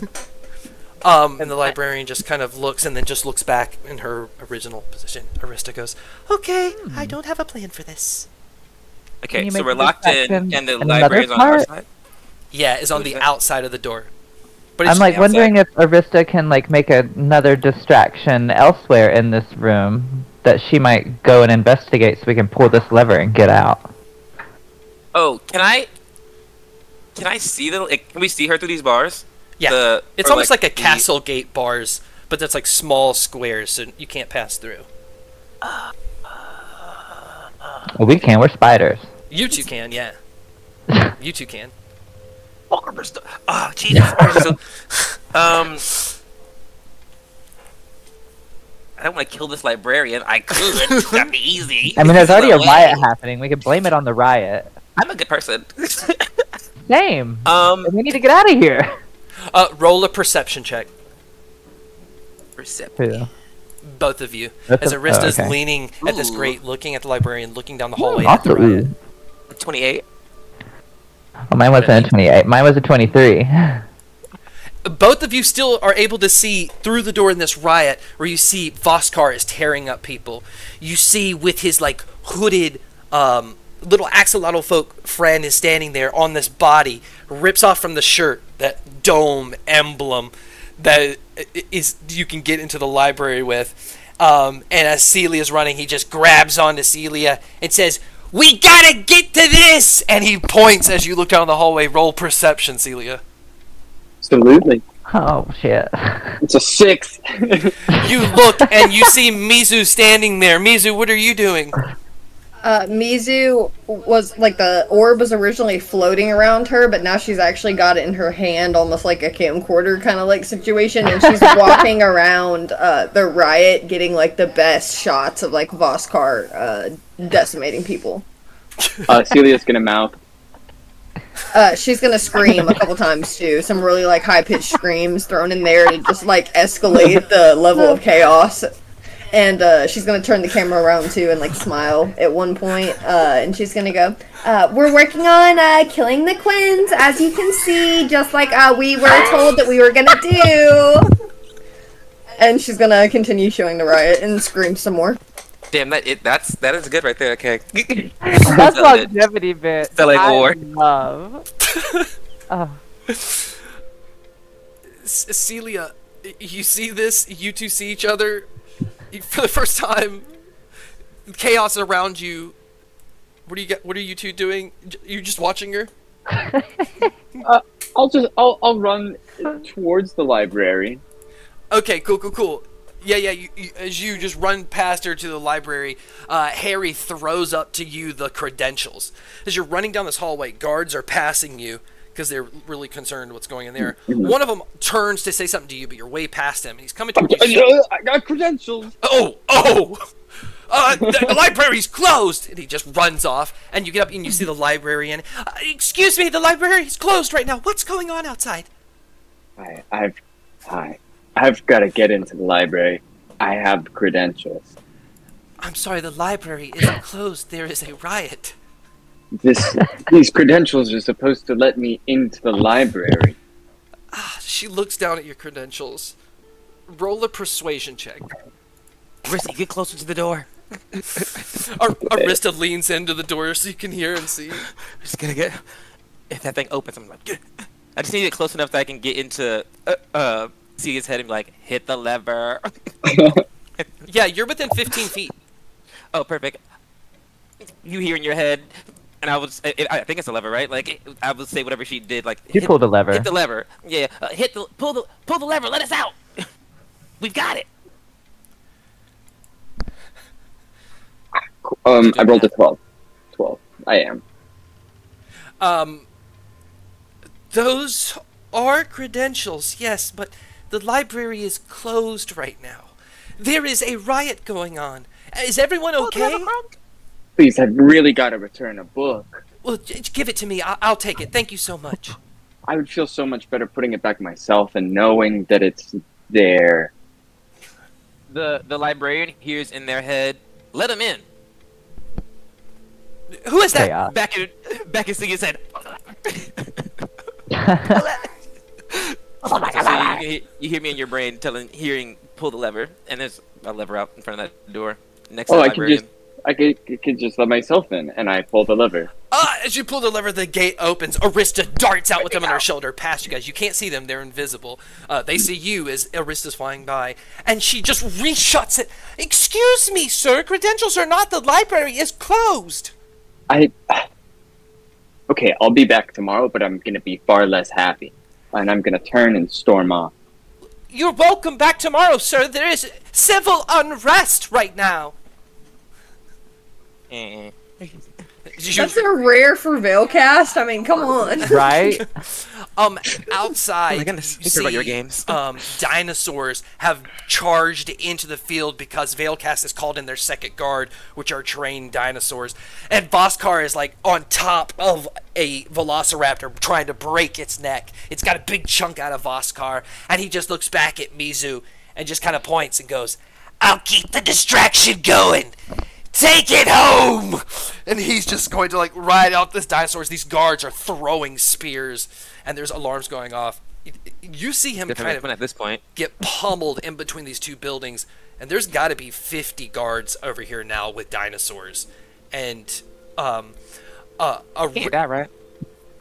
um, and the librarian just kind of looks and then just looks back in her original position. Arista goes, Okay, I don't have a plan for this. Okay, so we're locked in, and the in another library's on our side. Yeah, it's on Who's the that? outside of the door. But I'm like wondering if Arista can like make another distraction elsewhere in this room that she might go and investigate so we can pull this lever and get out. Oh, can I? Can I see the? Like, can we see her through these bars? yeah, The, it's almost like, a the- castle gate bars, but that's like small squares, so you can't pass through. Well, we can. We're spiders. You two can, yeah. You two can. Oh, Arista- oh, Jesus. Arista. um, I don't want to kill this librarian. I could. That'd be easy. I mean, there's already a riot happening. We can blame it on the riot. I'm a good person. Same. um, We need to get out of here. Uh, roll a perception check. percept- Who? both of you, That's as Arista's oh, okay. leaning at this grate, looking at the librarian, looking down the hallway. at the Also, 28. Oh, mine wasn't a 28. Mine was a 23. Both of you still are able to see through the door in this riot, where you see Voskar is tearing up people. You see with his like hooded um, little axolotl folk friend is standing there on this body, rips off from the shirt that dome emblem that is you can get into the library with. Um, and as Celia is running, he just grabs onto Celia and says, "We gotta get to this!" And he points as you look down the hallway. Roll perception, Celia. Absolutely. oh, shit. It's a six. You look and you see Mizu standing there. Mizu, what are you doing? Uh, Mizu was like the orb was originally floating around her, but now she's actually got it in her hand, almost like a camcorder kind of like situation, and she's walking around uh, the riot, getting like the best shots of like Voskar uh, decimating people. uh, Celia's gonna mouth. Uh, she's gonna scream a couple times too, some really like high pitched screams thrown in there to just like escalate the level of chaos. And uh, she's gonna turn the camera around too and like smile at one point, uh, and she's gonna go, uh, "We're working on uh, killing the Quinns, as you can see, just like uh, we were told that we were gonna do." And she's gonna continue showing the riot and scream some more. Damn, that it, that's that is good right there. Okay. That's longevity bit. Spelling I war. love. oh, C- Celia, you see this? You two see each other You- for the first time. Chaos around you. What do you get? What are you two doing? You're just watching her. I'll just I'll I'll run towards the library. Okay, cool, cool, cool. Yeah, yeah. You, you, as you just run past her to the library, uh, Harry throws up to you the credentials. As you're running down this hallway, guards are passing you because they're really concerned what's going in there. One of them turns to say something to you, but you're way past him, and he's coming towards you. I got credentials. Oh, oh! Uh, the, the library's closed! And he just runs off, and you get up and you see the librarian. Uh, excuse me, the library's closed right now. What's going on outside? I I've I I've got to get into the library. I have credentials. I'm sorry, the library isn't closed. There is a riot. This these credentials are supposed to let me into the library. Ah, she looks down at your credentials. Roll a persuasion check. Rissy, get closer to the door. Ar- Arista leans into the door so you can hear and see. I'm just gonna get. If that thing opens, I'm like. I just need to get close enough that I can get into. Uh, uh see his head and be like, hit the lever. Yeah, you're within 15 feet. oh, perfect. you hear in your head, and I was, I, I think it's a lever, right? Like I would say whatever she did, like She hit- pulled a lever. Hit the lever. Yeah, uh, hit the pull the pull the lever. Let us out. We've got it. Um, I rolled a 12. 12. I am. Um, those are credentials, yes, but the library is closed right now. There is a riot going on. Is everyone okay? Please, I've really got to return a book. Well, j- j- give it to me. I- I'll take it. Thank you so much. I would feel so much better putting it back myself and knowing that it's there. The the librarian hears in their head, "Let him in." Who is that? Chaos. Back in back in Siggy's head. oh So you, you, you hear me in your brain telling, hearing, pull the lever, and there's a lever out in front of that door next Oh, to the I can librarian. just, I could, could just let myself in, and I pull the lever. Ah, as you pull the lever, the gate opens. Arista darts out with them on her shoulder past you guys. You can't see them; they're invisible. Uh, they see you as Arista's flying by, and she just reshuts it. Excuse me, sir. Credentials are not. The library is closed. I. Okay, I'll be back tomorrow, but I'm gonna be far less happy, and I'm gonna turn and storm off. You're welcome back tomorrow, sir. There is civil unrest right now. Eh. That's a rare for Veilcast. I mean, come on. right? um, outside, Oh my goodness, you think about your games. um, dinosaurs have charged into the field because Veilcast has called in their second guard, which are trained dinosaurs. And Voskar is like on top of a velociraptor trying to break its neck. It's got a big chunk out of Voskar, and he just looks back at Mizu and just kind of points and goes, I'll keep the distraction going. Take it home. and he's just going to like ride out this dinosaurs. These guards are throwing spears, and there's alarms going off. You- You see him Different kind of at this point. get pummeled in between these two buildings, and there's got to be 50 guards over here now with dinosaurs, and um, uh, Ar- Ain't that right?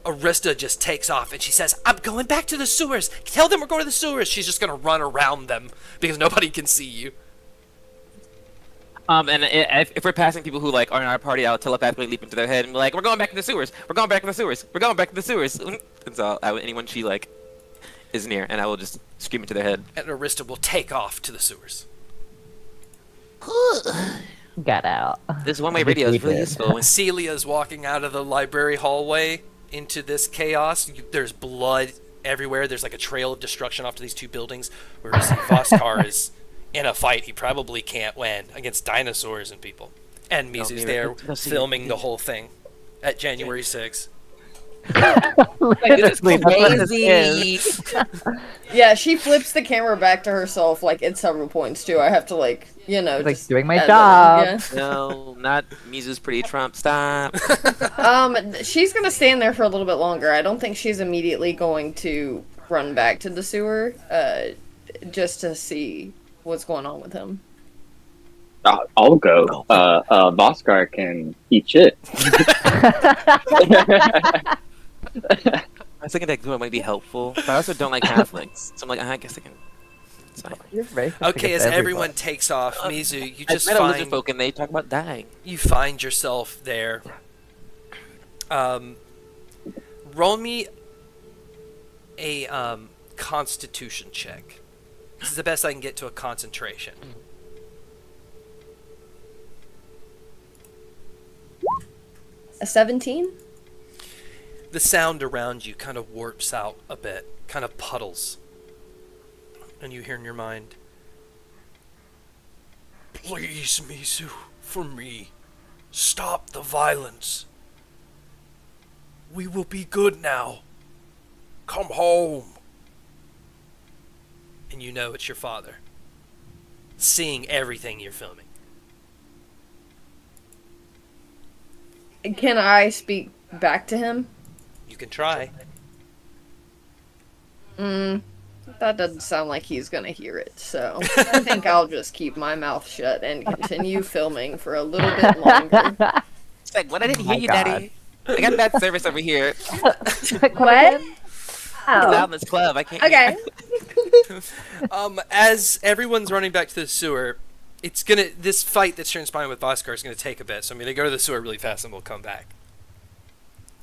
Arista just takes off and she says, "I'm going back to the sewers. Tell them we're going to the sewers." She's just gonna run around them because nobody can see you. Um, and if, if we're passing people who like are in our party, I'll telepathically leap into their head and be like, "We're going back to the sewers. We're going back to the sewers. We're going back to the sewers." And so I, anyone she like is near, and I will just scream into their head. And Arista will take off to the sewers. Got out. This one-way radio is really Defeated. useful. Celia's walking out of the library hallway into this chaos. You, there's blood everywhere. There's like a trail of destruction off to these two buildings. Whereas Voskar is in a fight he probably can't win against dinosaurs and people. And Mizu's Mira, there filming the whole thing at January 6th. Literally, that's what this is. Yeah, she flips the camera back to herself like at several points too. I have to like, you know, Like, doing my edit it, job. no, not Mizu's pretty Trump. Stop. Um, she's gonna stand there for a little bit longer. I don't think she's immediately going to run back to the sewer, uh, just to see what's going on with him. Uh, I'll go. Uh, uh, Voskar can eat shit. I was thinking that might be helpful, but I also don't like Catholics, so I'm like, I guess I can. It's. You're racist Okay, as everyone everybody. takes off, Mizu, you I just met a lizard find folk and they talk about dying. you find yourself there. Um, roll me a um, Constitution check. This is the best I can get to a concentration. A seventeen. The sound around you kind of warps out a bit, kind of puddles, and you hear in your mind, "Please, Mizu, for me, stop the violence. We will be good now. Come home." And you know it's your father, seeing everything you're filming. Can I speak back to him? You can try. Mm, that doesn't sound like he's gonna hear it, so I think I'll just keep my mouth shut and continue filming for a little bit longer. It's like, what? I didn't Oh hear my you, God. Daddy. I got bad service over here. what? Loud in Oh. this club. I can't. Okay. um, as everyone's running back to the sewer, it's gonna this fight that's transpiring with Voskar is gonna take a bit. So I'm gonna go to the sewer really fast and we'll come back.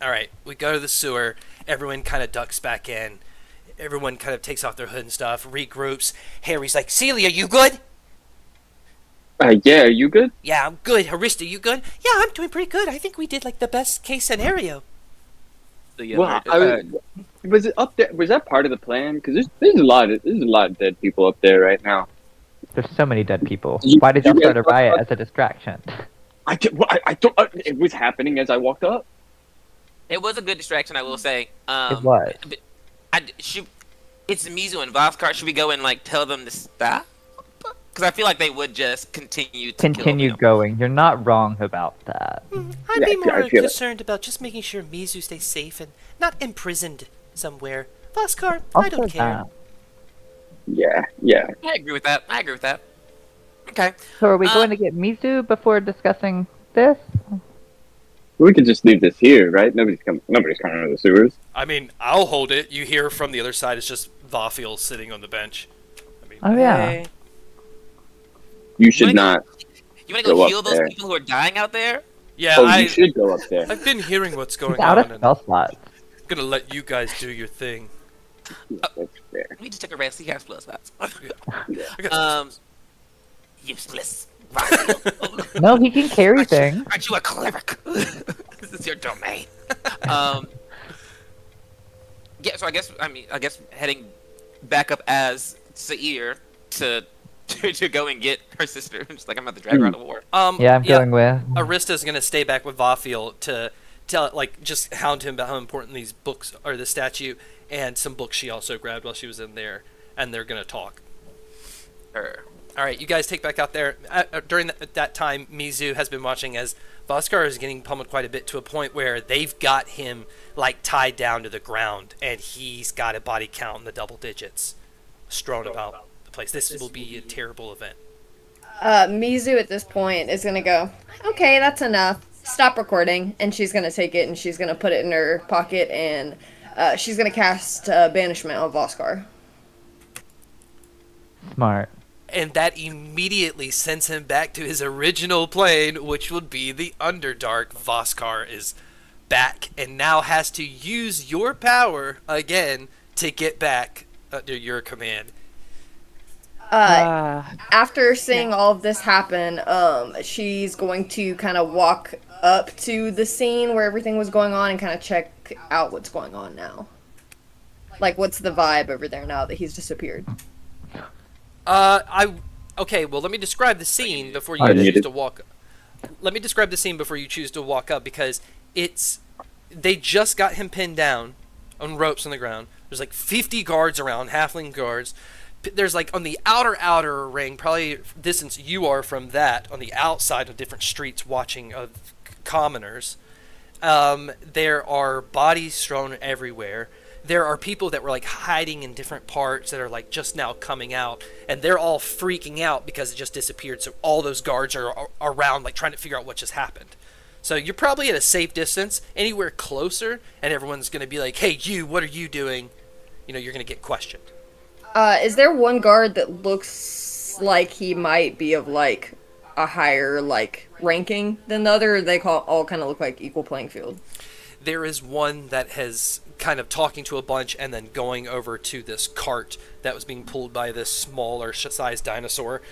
All right, we go to the sewer. Everyone kind of ducks back in. Everyone kind of takes off their hood and stuff, regroups. Harry's like, "Celia, you good?" Uh, yeah, are you good? Yeah, I'm good. Harista, you good? Yeah, I'm doing pretty good. I think we did like the best case scenario. So, yeah, well, I uh, was, was it up there? Was that part of the plan? Because there's there's a lot of there's a lot of dead people up there right now. There's so many dead people. You- Why did you y'all start a riot about- as a distraction? I can, well, I, I don't. Uh, it was happening as I walked up. It was a good distraction, I will say. Um, It was. I, should, it's Mizu and Voskar. Should we go and like tell them to stop? Because I feel like they would just continue to kill Continue them. going. You're not wrong about that. I'd Yeah, be more feel it. concerned about just making sure Mizu stays safe and not imprisoned somewhere. Voskar, I Also don't care. that. Yeah, yeah. I agree with that. I agree with that. Okay. So are we Uh, going to get Mizu before discussing this? We could just leave this here, right? Nobody's coming. Nobody's coming out of the sewers. I mean, I'll hold it. You hear from the other side, it's just Vafiel sitting on the bench. I mean, Oh, yeah. hey. You should Might- not. You want to go Go heal those there. people who are dying out there? Yeah, oh, I, you should go up there. I've been hearing what's He's going out on, of and spell slots. I'm gonna let you guys do your thing. That's fair. We just took a rest. He has plus spots. I um, useless. No, he can carry things. Aren't you a cleric? this is your domain. um, yeah, so I guess I mean I guess heading back up as Sair to to, to go and get her sister. Just like I'm about to drag her out of war. Um, Yeah, I'm going with. Arista's gonna stay back with Vafiel to tell, like, just hound him about how important these books are, the statue, and some books she also grabbed while she was in there, and they're gonna talk. Her. All right, you guys take back out there. Uh, uh, during that, that time, Mizu has been watching as Voskar is getting pummeled quite a bit to a point where they've got him like tied down to the ground, and he's got a body count in the double digits, strewn about the place. This will be a terrible event. Uh, Mizu at this point is gonna go, okay, that's enough. Stop recording. And she's gonna take it and she's gonna put it in her pocket and uh, she's gonna cast uh, banishment on Voskar. Smart. and that immediately sends him back to his original plane, which would be the Underdark. Voskar is back and now has to use your power again to get back under your command. Uh, after seeing all of this happen, um, she's going to kind of walk up to the scene where everything was going on and kind of check out what's going on now. Like, what's the vibe over there now that he's disappeared? Uh, I okay. Well, let me describe the scene before you I choose muted. to walk. Let me describe the scene before you choose to walk up because it's they just got him pinned down on ropes on the ground. There's like 50 guards around, halfling guards. There's like on the outer outer ring, probably distance you are from that, on the outside of different streets, watching of c- commoners. Um, there are bodies strewn everywhere. There are people that were like hiding in different parts that are like just now coming out, and they're all freaking out because it just disappeared. So all those guards are a- around, like trying to figure out what just happened. So you're probably at a safe distance. Anywhere closer, and everyone's gonna be like, "Hey, you! What are you doing?" You know, you're gonna get questioned. Uh, is there one guard that looks like he might be of like a higher like ranking than the other? They call all kind of look like equal playing field. there is one that has kind of talking to a bunch and then going over to this cart that was being pulled by this smaller sized dinosaur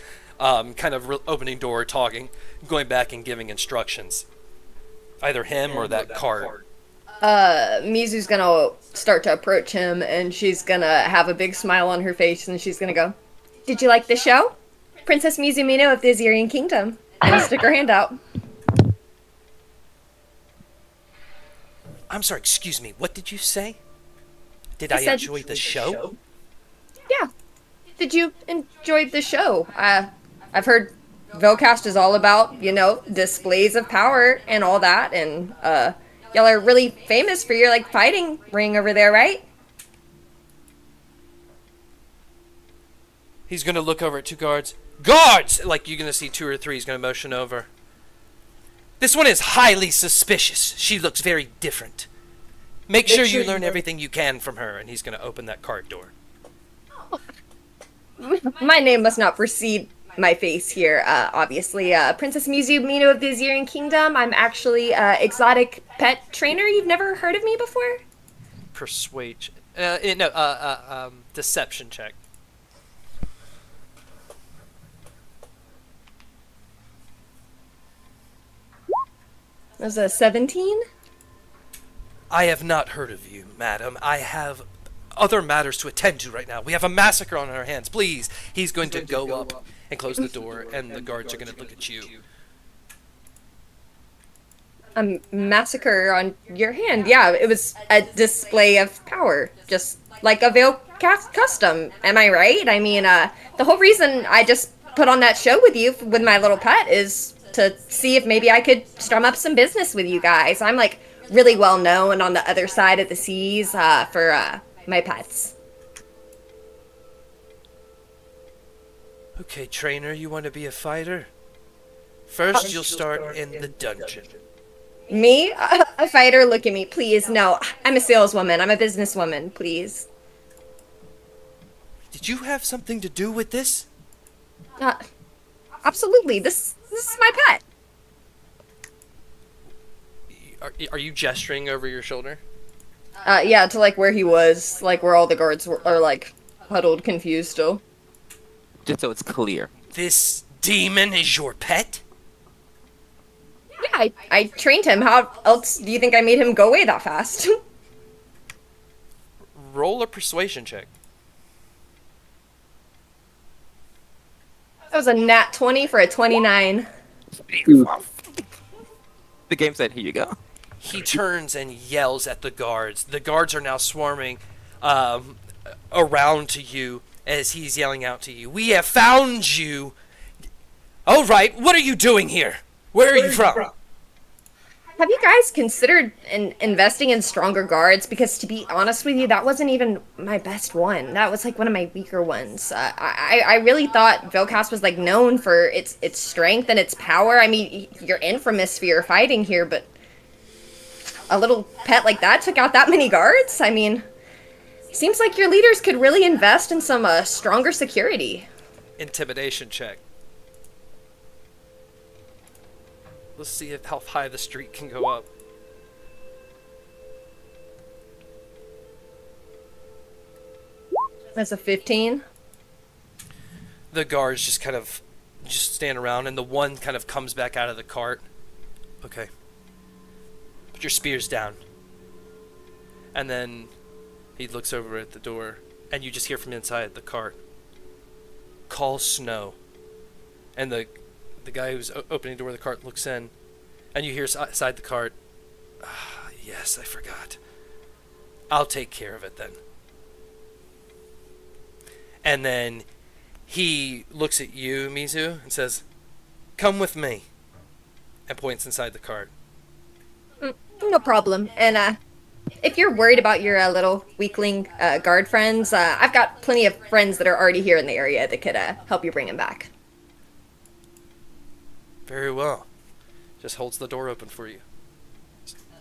um, kind of re- opening door talking going back and giving instructions either him or that cart Uh, Mizu's gonna start to approach him, and she's gonna have a big smile on her face, and she's gonna go, "Did you like the show, Princess Mizumino of the Azirian Kingdom?" And stick her hand out. i'm sorry excuse me what did you say did I i, said- enjoy the show Yeah. Did you enjoy the show? Uh, I've heard Veilcast is all about, you know, displays of power and all that, and uh, y'all are really famous for your like fighting ring over there, right? he's gonna look over at two guards guards like you're gonna see two or three he's gonna motion over this one is highly suspicious she looks very different make sure you learn everything you can from her and he's gonna open that cart door My name must not precede my face here. Uh, obviously, uh, Princess Mizu Mino of the Azirian Kingdom. I'm actually uh, exotic pet trainer. You've never heard of me before? Persuade. Uh, eh, no, uh, uh, um, deception check. Was a 17. I have not heard of you, madam. I have other matters to attend to right now. We have a massacre on our hands. Please. He's going to go up and close the door, and the guards are going to look at you. A massacre on your hand. Yeah, it was a display of power, just like a veil custom. Am I right? I mean, uh, the whole reason I just put on that show with you with my little pet is to see if maybe I could strum up some business with you guys. I'm like really well known on the other side of the seas uh, for uh, my pets. Okay, trainer, you want to be a fighter? First, you'll start in the dungeon. Me, a, a fighter? Look at me, please. No, I'm a saleswoman. I'm a businesswoman. Please. Did you have something to do with this? Uh, absolutely. This this is my pet. Are, are you gesturing over your shoulder? Uh, yeah, to like where he was, like where all the guards were, are like huddled, confused still. Just so it's clear. This demon is your pet? Yeah, I, I trained him. How else do you think I made him go away that fast? Roll a persuasion check. That was a nat 20 for a 29. The game said, "Here you go." He turns and yells at the guards. The guards are now swarming um, around to you as he's yelling out to you. We have found you. All right, what are you doing here? Where are you from? Have you guys considered in- investing in stronger guards? Because to be honest with you, that wasn't even my best one. That was like one of my weaker ones. Uh, I I really thought Veilcast was like known for its its strength and its power. I mean, you're infamous for your fighting here, but a little pet like that took out that many guards. I mean, seems like your leaders could really invest in some uh, stronger security. Intimidation check. Let's see if how high the street can go up. That's a 15. the guards just kind of just stand around and the one kind of comes back out of the cart. Okay. Put your spears down. And then he looks over at the door and you just hear from inside the cart. Call snow. And the the guy who's opening the door of the cart looks in and you hear inside the cart ah, yes i forgot i'll take care of it then and then he looks at you, Mizu, and says, "Come with me," and points inside the cart. No problem. And uh, if you're worried about your uh, little weakling uh, guard friends, uh, I've got plenty of friends that are already here in the area that could uh, help you bring him back. Very well. Just holds the door open for you.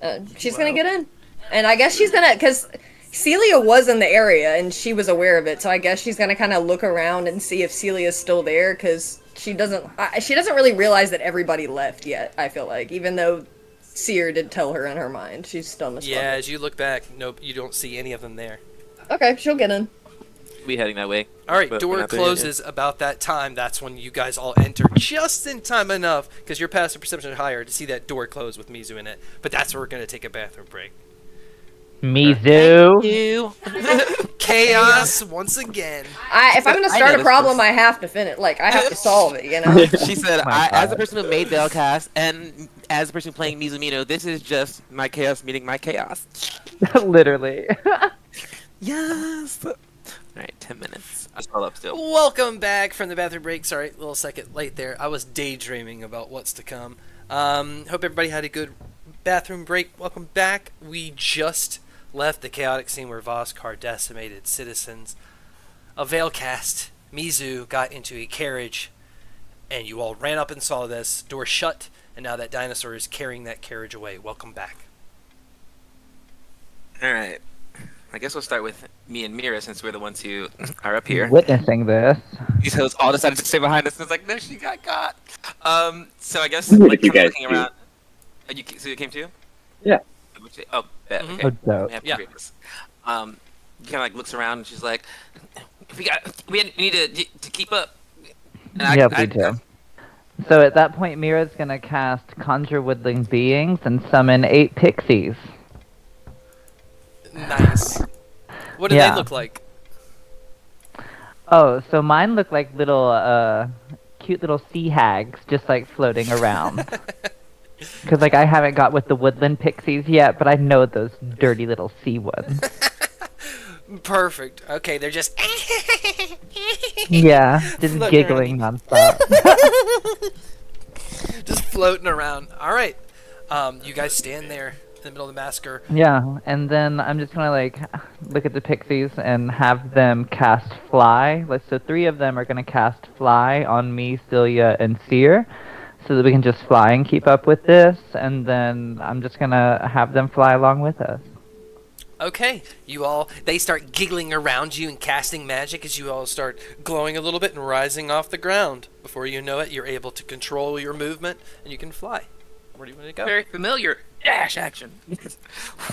Uh, she's gonna get in, and I guess she's gonna because Celia was in the area and she was aware of it, so I guess she's gonna kind of look around and see if Celia's still there because she doesn't I, she doesn't really realize that everybody left yet. I feel like even though Seer did tell her in her mind, she's still the Yeah, as you look back, nope, you don't see any of them there. Okay, she'll get in. We heading that way. All right, But door not there yet, closes about that time. That's when you guys all enter just in time enough because your passive perception is higher to see that door close with Mizu in it. But that's where we're going to take a bathroom break. Mizu. You. Chaos once again. I, if I'm gonna start a problem, this. I have to finish. Like I have to solve it. You know. She said, oh my I, as a person who made Delcast and as a person playing Mizumino, this is just my chaos meeting my chaos. Literally. Yes. All right, ten minutes. I scroll up still. Welcome back from the bathroom break. Sorry, a little second late there. I was daydreaming about what's to come. Um, hope everybody had a good bathroom break. Welcome back. We just left the chaotic scene where Voskar decimated citizens. A veil cast. Mizu got into a carriage, and you all ran up and saw this. Door shut, and now that dinosaur is carrying that carriage away. Welcome back. All right. I guess we'll start with me and Mira since we're the ones who are up here. Witnessing this. These hoes all decided to stay behind us, and it's like, no, she got caught. Um, so I guess like you guys looking do? around. Oh, you, so you came too? Yeah. Which- Oh, bet, Mhm. okay. Oh, dope. Have Yeah. three of. Um, kind of like looks around and she's like, "We got, we need to to keep up." And I- Yep, I- we do. So at that point, Mira's gonna cast Conjure Woodland Beings and summon eight pixies. Nice. What do Yeah. they look like? Oh, so mine look like little, uh, cute little sea hags just like floating around. Because like I haven't got with the woodland pixies yet, but I know those dirty little sea ones. Perfect. Okay, they're just yeah, just Floating giggling nonstop. just floating around. All right. Um, you guys stand there in the middle of the massacre. Yeah, and then I'm just gonna like look at the pixies and have them cast fly. So three of them are gonna cast fly on me, Celia, and Seer, so that we can just fly and keep up with this. And then I'm just gonna have them fly along with us. Okay, you all they start giggling around you and casting magic as you all start glowing a little bit and rising off the ground. Before you know it, you're able to control your movement and you can fly. Where do you want to go? very familiar dash action.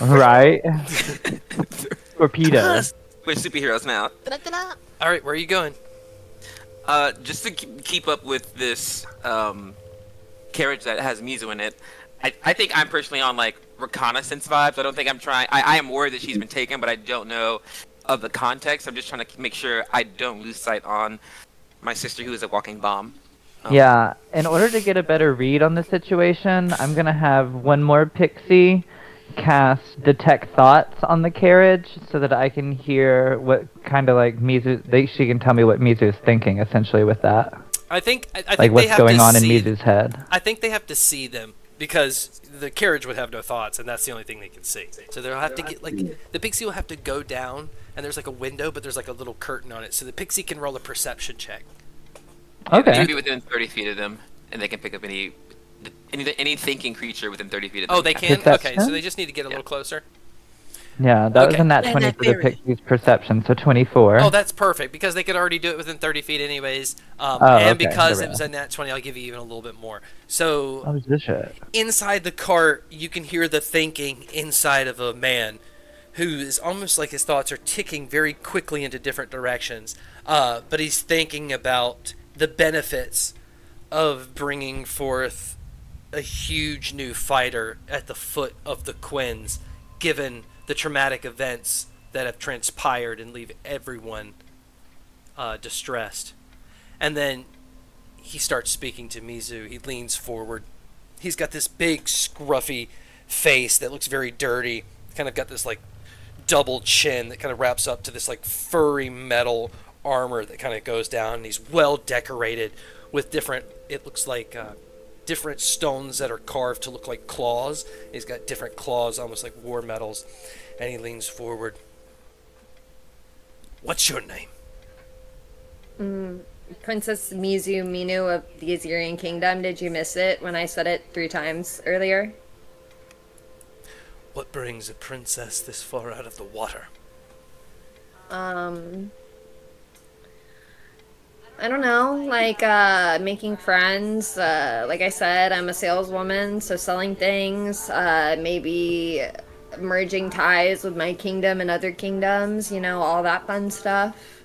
Right? Torpedo. We're superheroes now. All right, where are you going? Uh, just to keep keep up with this um, carriage that has Mizu in it, I, I think I'm personally on like reconnaissance vibes. I don't think I'm trying. I, I am worried that she's been taken, but I don't know of the context. I'm just trying to make sure I don't lose sight on my sister, who is a walking bomb. Um, Yeah, in order to get a better read on the situation, I'm gonna have one more pixie cast detect thoughts on the carriage so that I can hear what kind of like Mizu. They, she can tell me what Mizu is thinking essentially with that, I think I, I think like they what's have going to on in see, Mizu's head. I think they have to see them because the carriage would have no thoughts, and that's the only thing they can see. So they'll have to get like the pixie will have to go down, and there's like a window, but there's like a little curtain on it, so the pixie can roll a perception check. Okay. Maybe within 30 feet of them, and they can pick up any any any thinking creature within 30 feet of them. Oh, they can. Okay, so they just need to get a little closer. Yeah, that was Okay. in that 20 for the pixie's perception, so 24. Oh, that's perfect because they could already do it within 30 feet, anyways. Um, Oh, and okay, because there it was go. a nat 20, I'll give you even a little bit more. So Oh, this shit. inside the cart, you can hear the thinking inside of a man who is almost like his thoughts are ticking very quickly into different directions. Uh, but he's thinking about the benefits of bringing forth a huge new fighter at the foot of the Quinns, given the traumatic events that have transpired and leave everyone uh, distressed. And then he starts speaking to Mizu. He leans forward. He's got this big, scruffy face that looks very dirty. Kind of got this like double chin that kind of wraps up to this like furry metal armor that kind of goes down. And he's well decorated with different. It looks like uh, different stones that are carved to look like claws. He's got different claws, almost like war medals. And he leans forward. What's your name? Princess Mizu Minu of the Azirian Kingdom. Did you miss it when I said it three times earlier? What brings a princess this far out of the water? Um, I don't know, like uh, making friends. Uh, like I said, I'm a saleswoman, so selling things. Uh, maybe merging ties with my kingdom and other kingdoms. You know, all that fun stuff.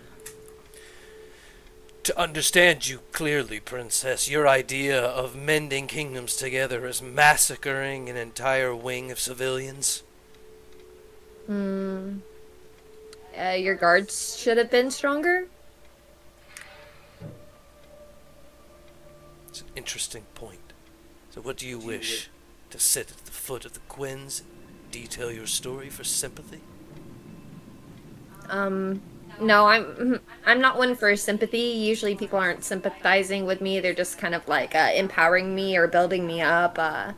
To understand you clearly, Princess, your idea of mending kingdoms together is massacring an entire wing of civilians. Hmm. Uh, your guards should have been stronger. It's an interesting point. So, what do you wish? To sit at the foot of the Quinns and detail your story for sympathy? Um, no, I'm I'm not one for sympathy. Usually, people aren't sympathizing with me. They're just kind of like uh, empowering me or building me up. Uh,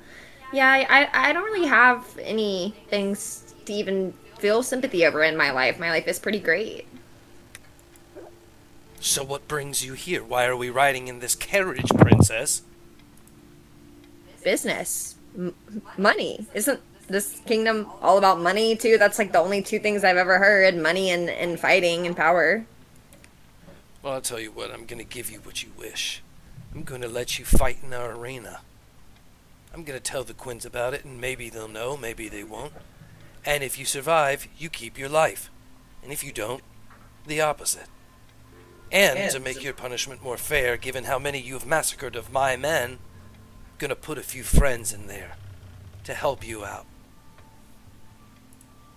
yeah, I, I I don't really have any things to even feel sympathy over in my life. My life is pretty great. So, what brings you here? Why are we riding in this carriage, Princess? Business, M- money isn't this kingdom all about money too? That's like the only two things I've ever heard: money and and fighting and power. Well, I'll tell you what, I'm gonna give you what you wish. I'm gonna let you fight in our arena. I'm gonna tell the Quinns about it, and maybe they'll know, maybe they won't. And if you survive, you keep your life. And if you don't, the opposite. And, to make your punishment more fair, given how many you have massacred of my men, I'm gonna put a few friends in there to help you out.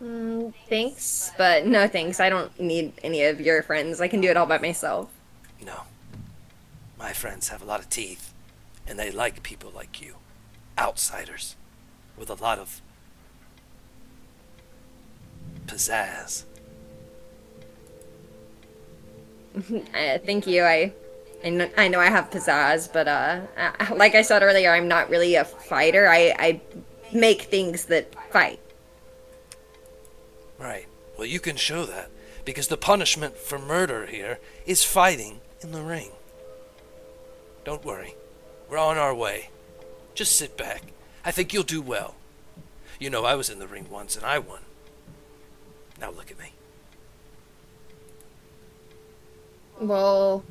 Mm, thanks, but no thanks. I don't need any of your friends. I can do it all by myself. No. My friends have a lot of teeth, and they like people like you. Outsiders. With a lot of pizzazz. Uh, thank you. I, I know, I have pizzazz, but uh, uh, like I said earlier, I'm not really a fighter. I, I make things that fight. Right. Well, you can show that, because the punishment for murder here is fighting in the ring. Don't worry. We're on our way. Just sit back. I think you'll do well. You know, I was in the ring once and I won. Now look at me. Well,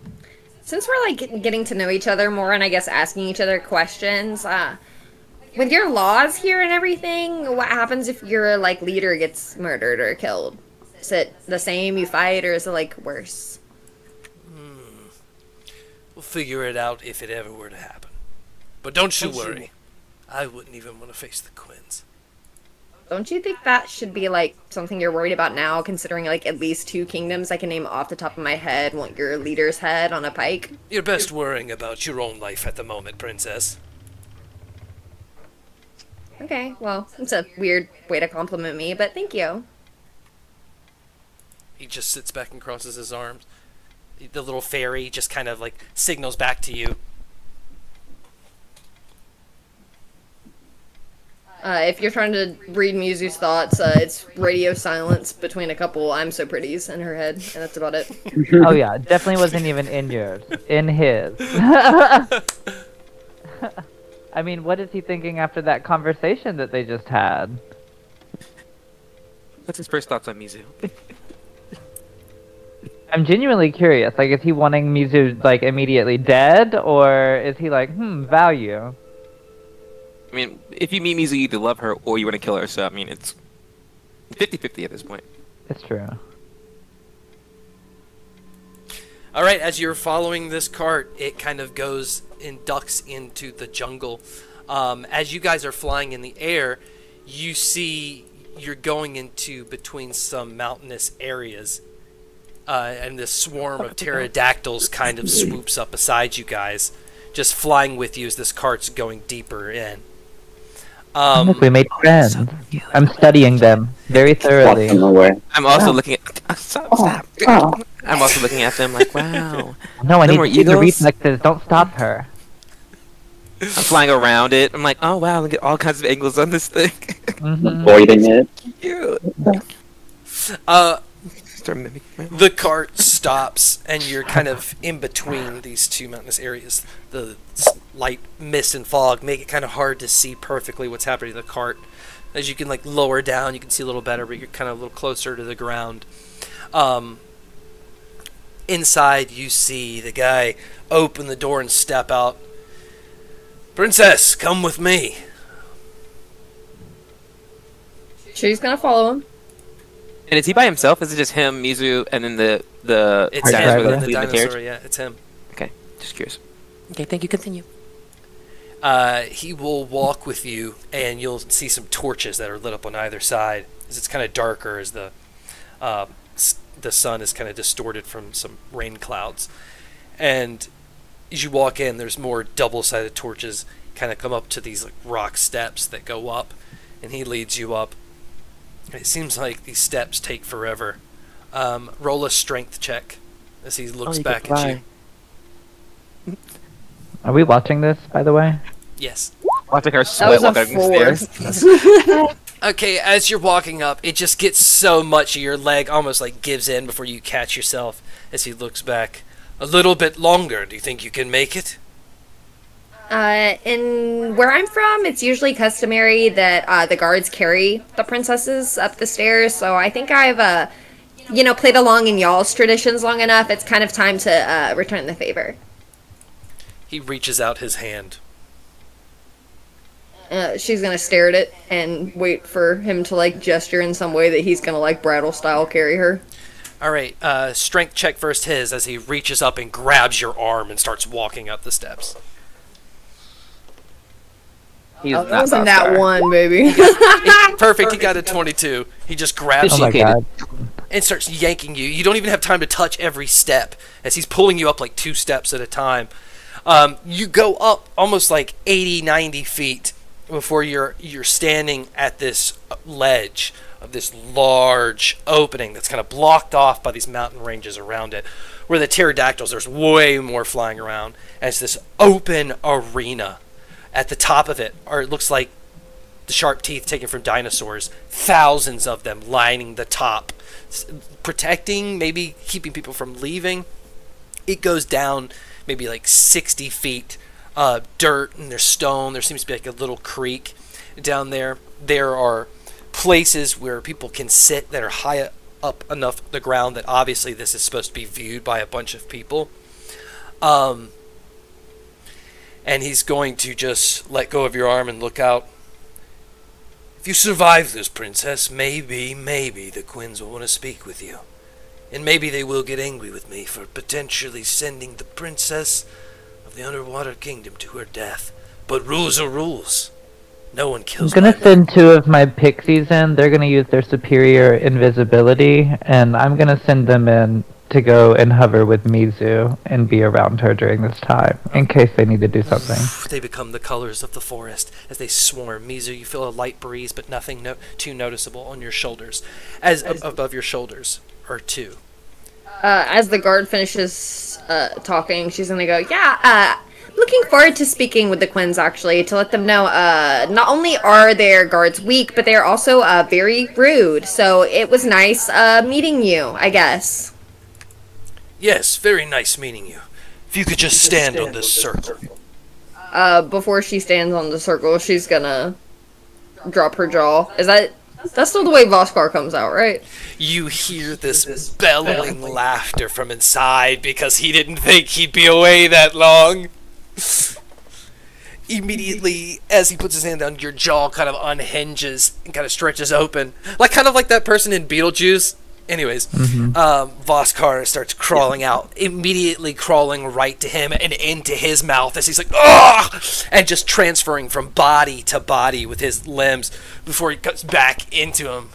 since we're like getting to know each other more, and I guess asking each other questions, uh, with your laws here and everything, what happens if your like leader gets murdered or killed? Is it the same you fight, or is it like worse? We'll figure it out if it ever were to happen. But don't you Don't you- worry. I wouldn't even want to face the Quinns. Don't you think that should be like something you're worried about now, considering like at least two kingdoms I can name off the top of my head want your leader's head on a pike? You're best worrying about your own life at the moment, Princess. Okay, well, it's a weird way to compliment me, but thank you. He just sits back and crosses his arms. The little fairy just kind of like signals back to you. Uh, if you're trying to read Mizu's thoughts, uh, it's radio silence between a couple I'm so pretties in her head, and that's about it. oh yeah, definitely wasn't even in yours, in his. I mean, what is he thinking after that conversation that they just had? What's his first thoughts on Mizu? I'm genuinely curious. Like, is he wanting Mizu like immediately dead, or is he like, hmm, value? I mean, if you meet Mizu, you either love her or you want to kill her. So I mean, it's 50-50 at this point. It's true. All right, as you're following this cart, it kind of goes and ducks into the jungle. Um, as you guys are flying in the air, you see you're going into between some mountainous areas, uh, and this swarm of pterodactyls kind of swoops up beside you guys, just flying with you as this cart's going deeper in. Um, Look, we made friends. I'm studying them very thoroughly. I'm also looking at. Stop, stop. I'm also looking at them like, wow. No, I No need more to see the eagles? reflexes. Don't stop her. I'm flying around it. I'm like, oh wow, look at all kinds of angles on this thing. hmm Avoiding it. Cute. uh, Start mimicking my- the cart stops and you're kind of in between these two mountainous areas. The light mist and fog make it kind of hard to see perfectly what's happening to the cart. As you can like lower down you can see a little better but you're kind of a little closer to the ground. Um, inside you see the guy open the door and step out. Princess come with me. She's gonna follow him. And is he by himself? Is it just him, Mizu, and then the the it's Dinosaur, him dinosaur the, the leading the dinosaur yeah it's him Okay, just curious. Okay, thank you. Continue. uh, he will walk with you, and you'll see some torches that are lit up on either side. As it's kind of darker, as the uh, the sun is kind of distorted from some rain clouds, and as you walk in, there's more double-sided torches kind of come up to these like rock steps that go up, and he leads you up. And it seems like these steps take forever. Um, roll a strength check as he looks Oh, back at you. Are we watching this, by the way? Yes. Watching her That sweat walking four. the stairs. Okay, as you're walking up, it just gets so much your leg almost like gives in before you catch yourself as he looks back. A little bit longer. Do you think you can make it? Uh, in where I'm from, it's usually customary that uh, the guards carry the princesses up the stairs. So I think I've, uh, you know, played along in y'all's traditions long enough. It's kind of time to uh, return the favor. He reaches out his hand. Uh, she's gonna stare at it and wait for him to like gesture in some way that he's gonna like brattle style carry her. All right, uh, strength check first his as he reaches up and grabs your arm and starts walking up the steps. He's Oh, that not wasn't that one, baby. Perfect, he got a 22. He just grabs Oh you god. and starts yanking you. You don't even have time to touch every step as he's pulling you up like two steps at a time. Um, you go up almost like 80, 90 feet before you're you're standing at this ledge of this large opening that's kind of blocked off by these mountain ranges around it. Where the pterodactyls, there's way more flying around, and it's this open arena. At the top of it, or it looks like the sharp teeth taken from dinosaurs, thousands of them lining the top, protecting, maybe keeping people from leaving. It goes down maybe like 60 feet, uh, dirt and there's stone. There seems to be like a little creek down there. There are places where people can sit that are high up enough the ground that obviously this is supposed to be viewed by a bunch of people. Um, and he's going to just let go of your arm and look out. If you survive this, princess, maybe, maybe the Quinns will want to speak with you. And maybe they will get angry with me for potentially sending the princess of the underwater kingdom to her death. But rules are rules. No one kills. I'm gonna send two of my pixies in. They're gonna use their superior invisibility, and I'm gonna send them in to go and hover with Mizu and be around her during this time, in case they need to do something. They become the colors of the forest as they swarm. Mizu, you feel a light breeze, but nothing no- too noticeable on your shoulders. As ab- above your shoulders are two. Uh, as the guard finishes uh, talking, she's gonna go, Yeah, uh, looking forward to speaking with the Quinns actually, to let them know uh, not only are their guards weak, but they're also uh, very rude. So it was nice uh, meeting you, I guess. Yes, very nice meeting you. If you could just stand on this circle. Uh, before she stands on the circle, she's gonna drop her jaw. Is that. That's still the way Voskar comes out, right? You hear this bellowing laughter from inside because he didn't think he'd be away that long. Immediately, as he puts his hand down, your jaw kind of unhinges and kind of stretches open, like kind of like that person in Beetlejuice. Anyways, um, Voskar starts crawling out, immediately crawling right to him and into his mouth as he's like, ah, and just transferring from body to body with his limbs before he cuts back into him.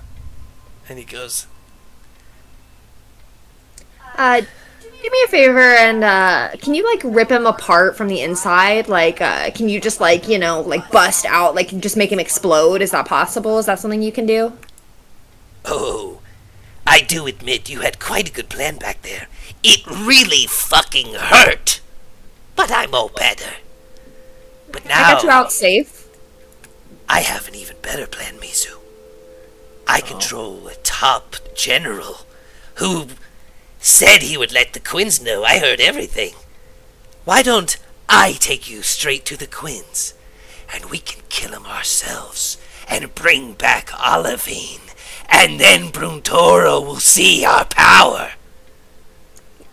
And he goes, Uh, do me a favor and uh, can you like rip him apart from the inside? Like, uh, can you just like you know like bust out like just make him explode? Is that possible? Is that something you can do? Oh, I do admit you had quite a good plan back there. It really fucking hurt. But I'm all better. But now I got you out safe. I have an even better plan, Mizu. I oh. control a top general who said he would let the Quinns know I heard everything. Why don't I take you straight to the Quinns, and we can kill him ourselves and bring back Olivine, and then Bruntoro will see our power.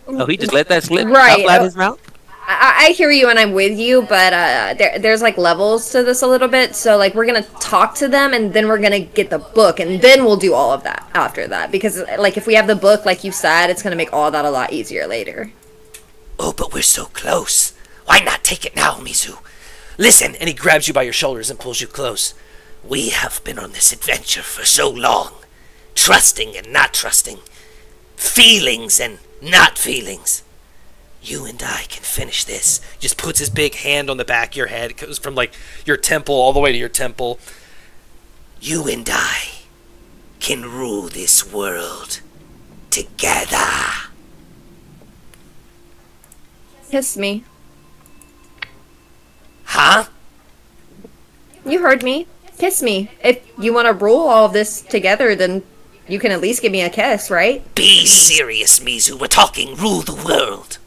Oh, he just let that slip Right, out of his mouth. I, I hear you and I'm with you, but uh, there, there's like levels to this a little bit. So like we're gonna talk to them and then we're gonna get the book and then we'll do all of that after that because like if we have the book, like you said, it's gonna make all that a lot easier later. Oh, but we're so close. Why not take it now, Mizu? Listen, and he grabs you by your shoulders and pulls you close. we have been on this adventure for so long. Trusting and not trusting. Feelings and not feelings. You and I can finish this. Just puts his big hand on the back of your head. It goes from like your temple all the way to your temple. You and I can rule this world together. Kiss me. Huh? You heard me. Kiss me. If you want to rule all of this together, then you can at least give me a kiss, right? Be serious, Mizu. We're talking rule the world.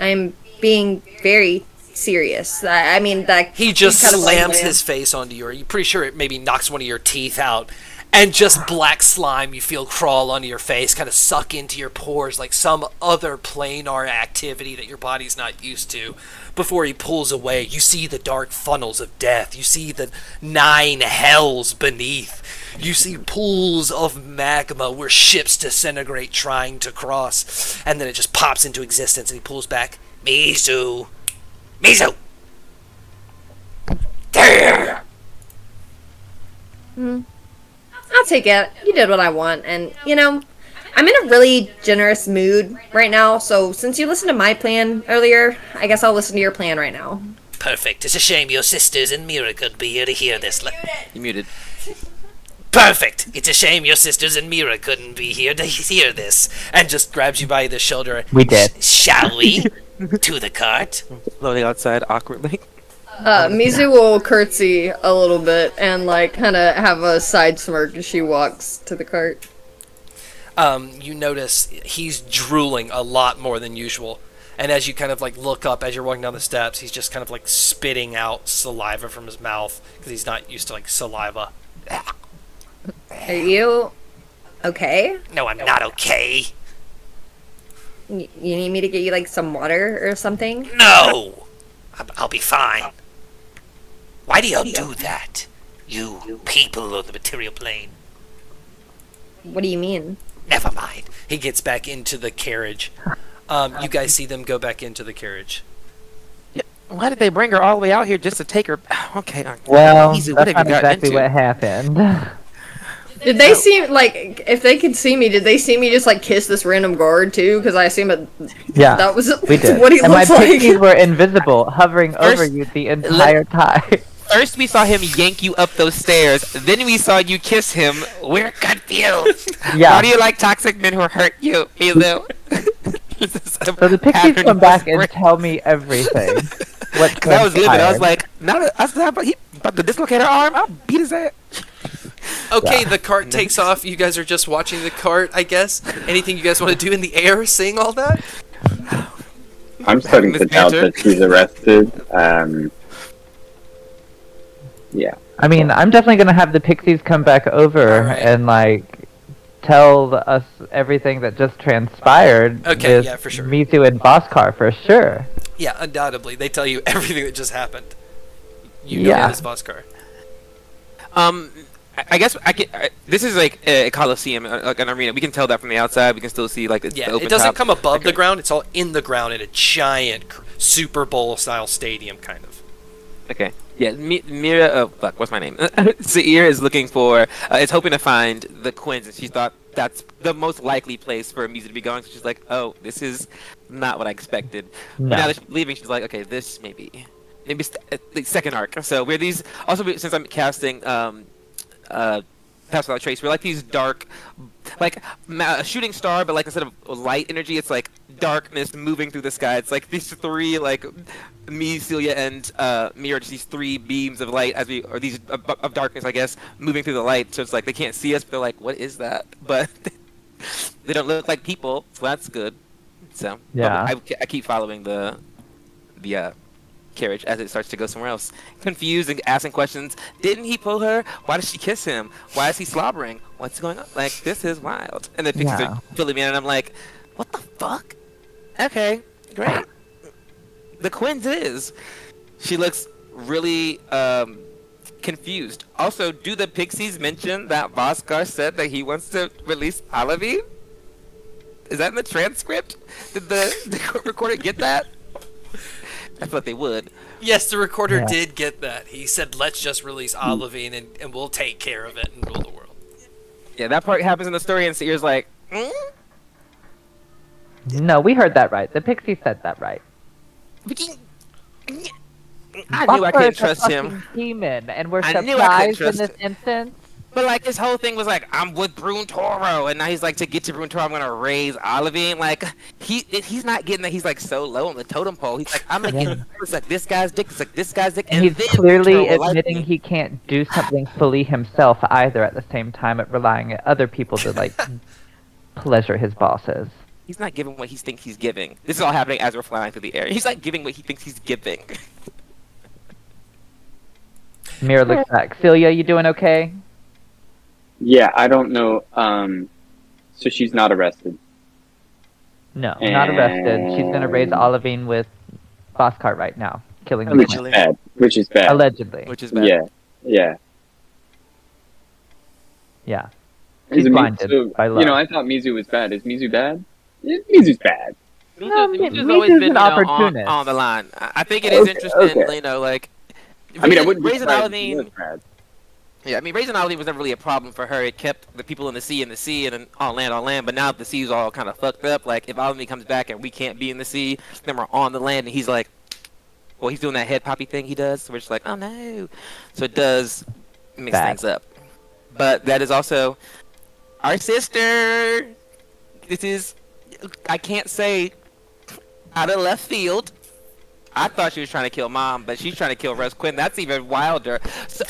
I'm being very serious. I I mean, that He just kind of slams his face onto you. Are you pretty sure it maybe knocks one of your teeth out? And just black slime you feel crawl onto your face, kind of suck into your pores like some other planar activity that your body's not used to. Before he pulls away, you see the dark funnels of death. You see the nine hells beneath. You see pools of magma where ships disintegrate trying to cross. And then it just pops into existence and he pulls back. Mizu! Mizu! There! Hmm. I'll take it. You did what I want, and you know, I'm in a really generous mood right now. So since you listened to my plan earlier, I guess I'll listen to your plan right now. Perfect. It's a shame your sisters and Mira couldn't be here to hear this. Le- You muted. Perfect. It's a shame your sisters and Mira couldn't be here to hear this. and just grabs you by the shoulder. We did. Shall we? to the cart? Floating outside awkwardly. Uh, Mizu will curtsy a little bit and like kind of have a side smirk as she walks to the cart. Um, you notice he's drooling a lot more than usual. And as you kind of like look up as you're walking down the steps, he's just kind of like spitting out saliva from his mouth because he's not used to like saliva. Are you okay? No, I'm not okay. You need me to get you like some water or something? No! I'll, be fine. Why do y'all do that? You people of the material plane. What do you mean? Never mind. He gets back into the carriage. Um, you guys see them go back into the carriage. Why did they bring her all the way out here just to take her? Okay. Well, Easy, what that's have not exactly into? what happened. Did they see like if they could see me? Did they see me just like kiss this random guard too? Because I assume it, yeah, that was we did. what he and my looks like. pixies were invisible, hovering over you the entire time. First, we saw him yank you up those stairs. Then we saw you kiss him. We're confused. yeah. How do you like toxic men who hurt you, Halo? So the pixies come back and tell me everything. What Cause I was living, I was like, now that I was about, he about to dislocate her arm, I'll beat his ass. Okay, Yeah. the cart takes off. You guys are just watching the cart, I guess. Anything you guys want to do in the air, seeing all that? I'm starting to doubt that she's arrested. Um, yeah. I mean, I'm definitely gonna have the pixies come back over Alright. and like tell us everything that just transpired. Okay, with yeah, for sure. Mizu and Voskar for sure. Yeah, undoubtedly. They tell you everything that just happened. You know Yeah. this Voskar. Um, I, I guess I can. I, this is like a coliseum, uh, like an arena. We can tell that from the outside. We can still see like the, Yeah, the open it doesn't top. come above the ground. It's all in the ground in a giant Super Bowl style stadium, kind of. Okay. Yeah, Mi- Mira. Oh, fuck. What's my name? Zaire is looking for. Uh, is hoping to find the Quins, and she thought that's the most likely place for Mizu to be going. So she's like, "Oh, this is not what I expected." No. now that she's leaving, she's like, "Okay, this maybe, maybe st- uh, the second arc." So we're these. Also, since I'm casting, um, uh, Pass Without Trace, we're like these dark, like ma- a shooting star, but like instead of light energy, it's like darkness moving through the sky. It's like these three, like me, Celia, and uh, me are just these three beams of light as we, or these of, of darkness, I guess, moving through the light. So it's like they can't see us, but they're like, what is that? But they don't look like people, so that's good. So Yeah. I, I keep following the the uh, carriage as it starts to go somewhere else. Confused and asking questions. Didn't he pull her? Why did she kiss him? Why is he slobbering? What's going on? Like this is wild. And the pixies Yeah. are filling me in, and I'm like, what the fuck? Okay, great. The Quinns is. She looks really um, confused. Also, do the pixies mention that Voskar said that he wants to release Olivine? Is that in the transcript? Did the, the recorder get that? I thought they would. Yes, the recorder Yeah. did get that. He said, let's just release Olivine and, and we'll take care of it and rule the world. Yeah, that part happens in the story, and Seer's like, mm? No, we heard that right. The pixie said that right. But you- I knew I couldn't trust him. fucking Demon, and we're I knew I couldn't surprised in this him. instance. But like his whole thing was like, I'm with Brune Toro, and now he's like, to get to Brune Toro, I'm gonna raise Olivine. Like he he's not getting that. He's like so low on the totem pole. He's like, I'm gonna Yeah. get it's like this guy's dick. It's like this guy's dick. And And he's then clearly Brune Toro will like admitting he can't do something fully himself either at the same time at relying on other people to like pleasure his bosses. He's not giving what he thinks he's giving. This is all happening as we're flying through the air. He's not giving what he thinks he's giving. Mira looks back. Celia, you doing okay? Yeah, I don't know. Um, so she's not arrested. No, not arrested. She's gonna raise And- Olivine with Voskar right now, killing the Which is Allegedly. bad. Which is bad. Allegedly. Which is bad. Yeah, yeah. Yeah. Is She's blinded so, by You know, I thought Mizu was bad. Is Mizu bad? Yeah, Mizu's bad. Mizu's, No, Mizu's Mi- always Mizu's been an you know, on, on the line. I I think it is Okay, interesting, okay. you know, like. I mean, I raising- wouldn't be raising surprised was bad. Yeah, I mean, raising Olivine was never really a problem for her. It kept the people in the sea in the sea and then on land on land. But now the sea's all kind of fucked up. Like, if Olivine comes back and we can't be in the sea, then we're on the land, and he's like, well, he's doing that head poppy thing he does. So we're just like, oh no. So it does mix Bad. things up. But that is also our sister. This is, I can't say out of left field. I thought she was trying to kill mom, but she's trying to kill Russ Quinn. That's even wilder. So,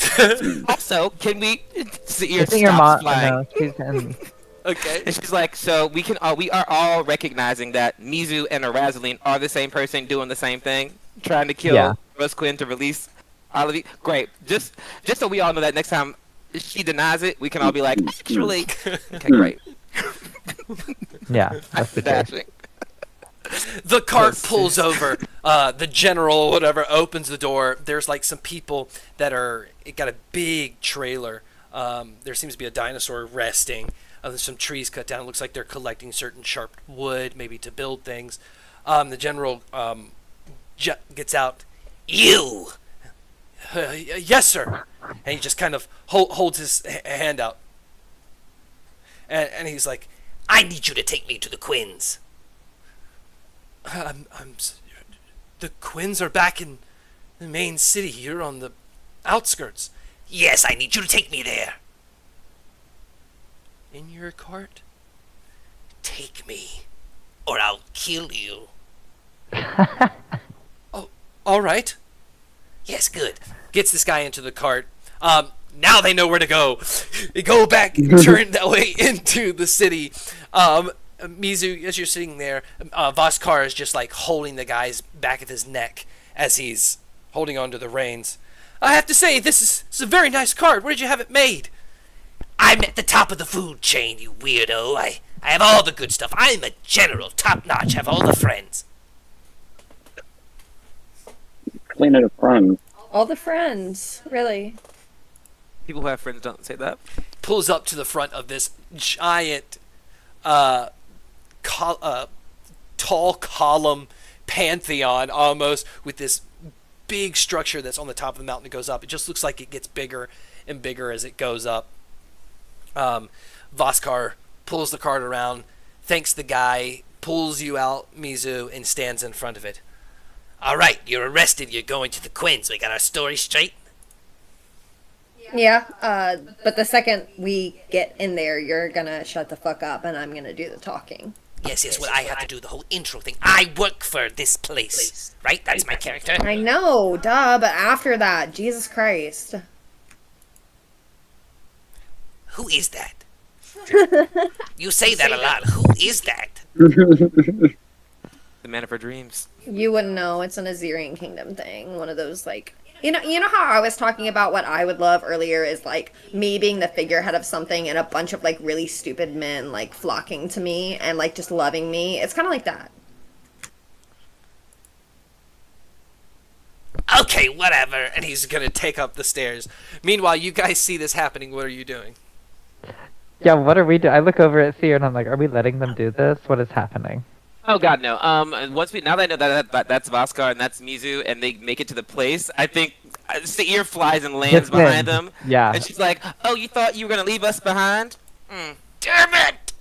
also, can we see your think your stops mom. flying? No, she's in. Okay. And she's like, so we can all we are all recognizing that Mizu and Arazaline are the same person doing the same thing, trying to kill Yeah. Russ Quinn to release Olivine. Great. Just just so we all know that next time she denies it, we can all be like, actually, okay, great. Yeah, that's the. Dashing. The cart pulls over. Uh, the general, whatever, opens the door. There's like some people that are. It got a big trailer. Um, there seems to be a dinosaur resting. Uh, there's some trees cut down. It looks like they're collecting certain sharp wood, maybe to build things. Um, the general um, j- gets out. You! Uh, yes, sir. And he just kind of hold, holds his h- hand out. And, and he's like, I need you to take me to the Quinns. I'm, I'm, the Quinns are back in the main city. You're on the outskirts. Yes, I need you to take me there. In your cart? Take me, or I'll kill you. Oh, all right. Yes, good. Gets this guy into the cart. Um, now they know where to go. They go back, and turn that way into the city. Um, Mizu, as you're sitting there, uh, Voskar is just like holding the guy's back of his neck as he's holding onto the reins. I have to say, this is, this is a very nice card. Where did you have it made? I'm at the top of the food chain, you weirdo. I, I have all the good stuff. I'm a general, top notch, have all the friends. Planet of Fun. All the friends, really. People who have friends don't say that. pulls up to the front of this giant, uh, uh, tall column pantheon almost with this big structure that's on the top of the mountain that goes up. It just looks like it gets bigger and bigger as it goes up. Um, Voskar pulls the cart around, thanks the guy, pulls you out, Mizu, and stands in front of it. All right, you're arrested. You're going to the Quinns. We got our story straight? Yeah, uh, but the second we get in there, you're gonna shut the fuck up and I'm gonna do the talking. Yes, yes, well, I have to do the whole intro thing. I work for this place, right? That's my character. I know, duh, but after that, Jesus Christ. Who is that? You say that a lot. Who is that? The man of her dreams. You wouldn't know. It's an Azerian Kingdom thing. One of those like you know you know how I was talking about what I would love earlier is like me being the figurehead of something and a bunch of like really stupid men like flocking to me and like just loving me. It's kind of like that. Okay, whatever. And he's gonna take up the stairs. Meanwhile, you guys see this happening. What are you doing? Yeah, what are we doing? I look over at Seer and I'm like, are we letting them do this? What is happening? Oh God, no. Um, once we now that I know that, that, that that's Voskar and that's Mizu, and they make it to the place, I think uh, Seir flies and lands Gets behind in. them, Yeah. and she's like, "Oh, you thought you were gonna leave us behind? Mm. Damn it!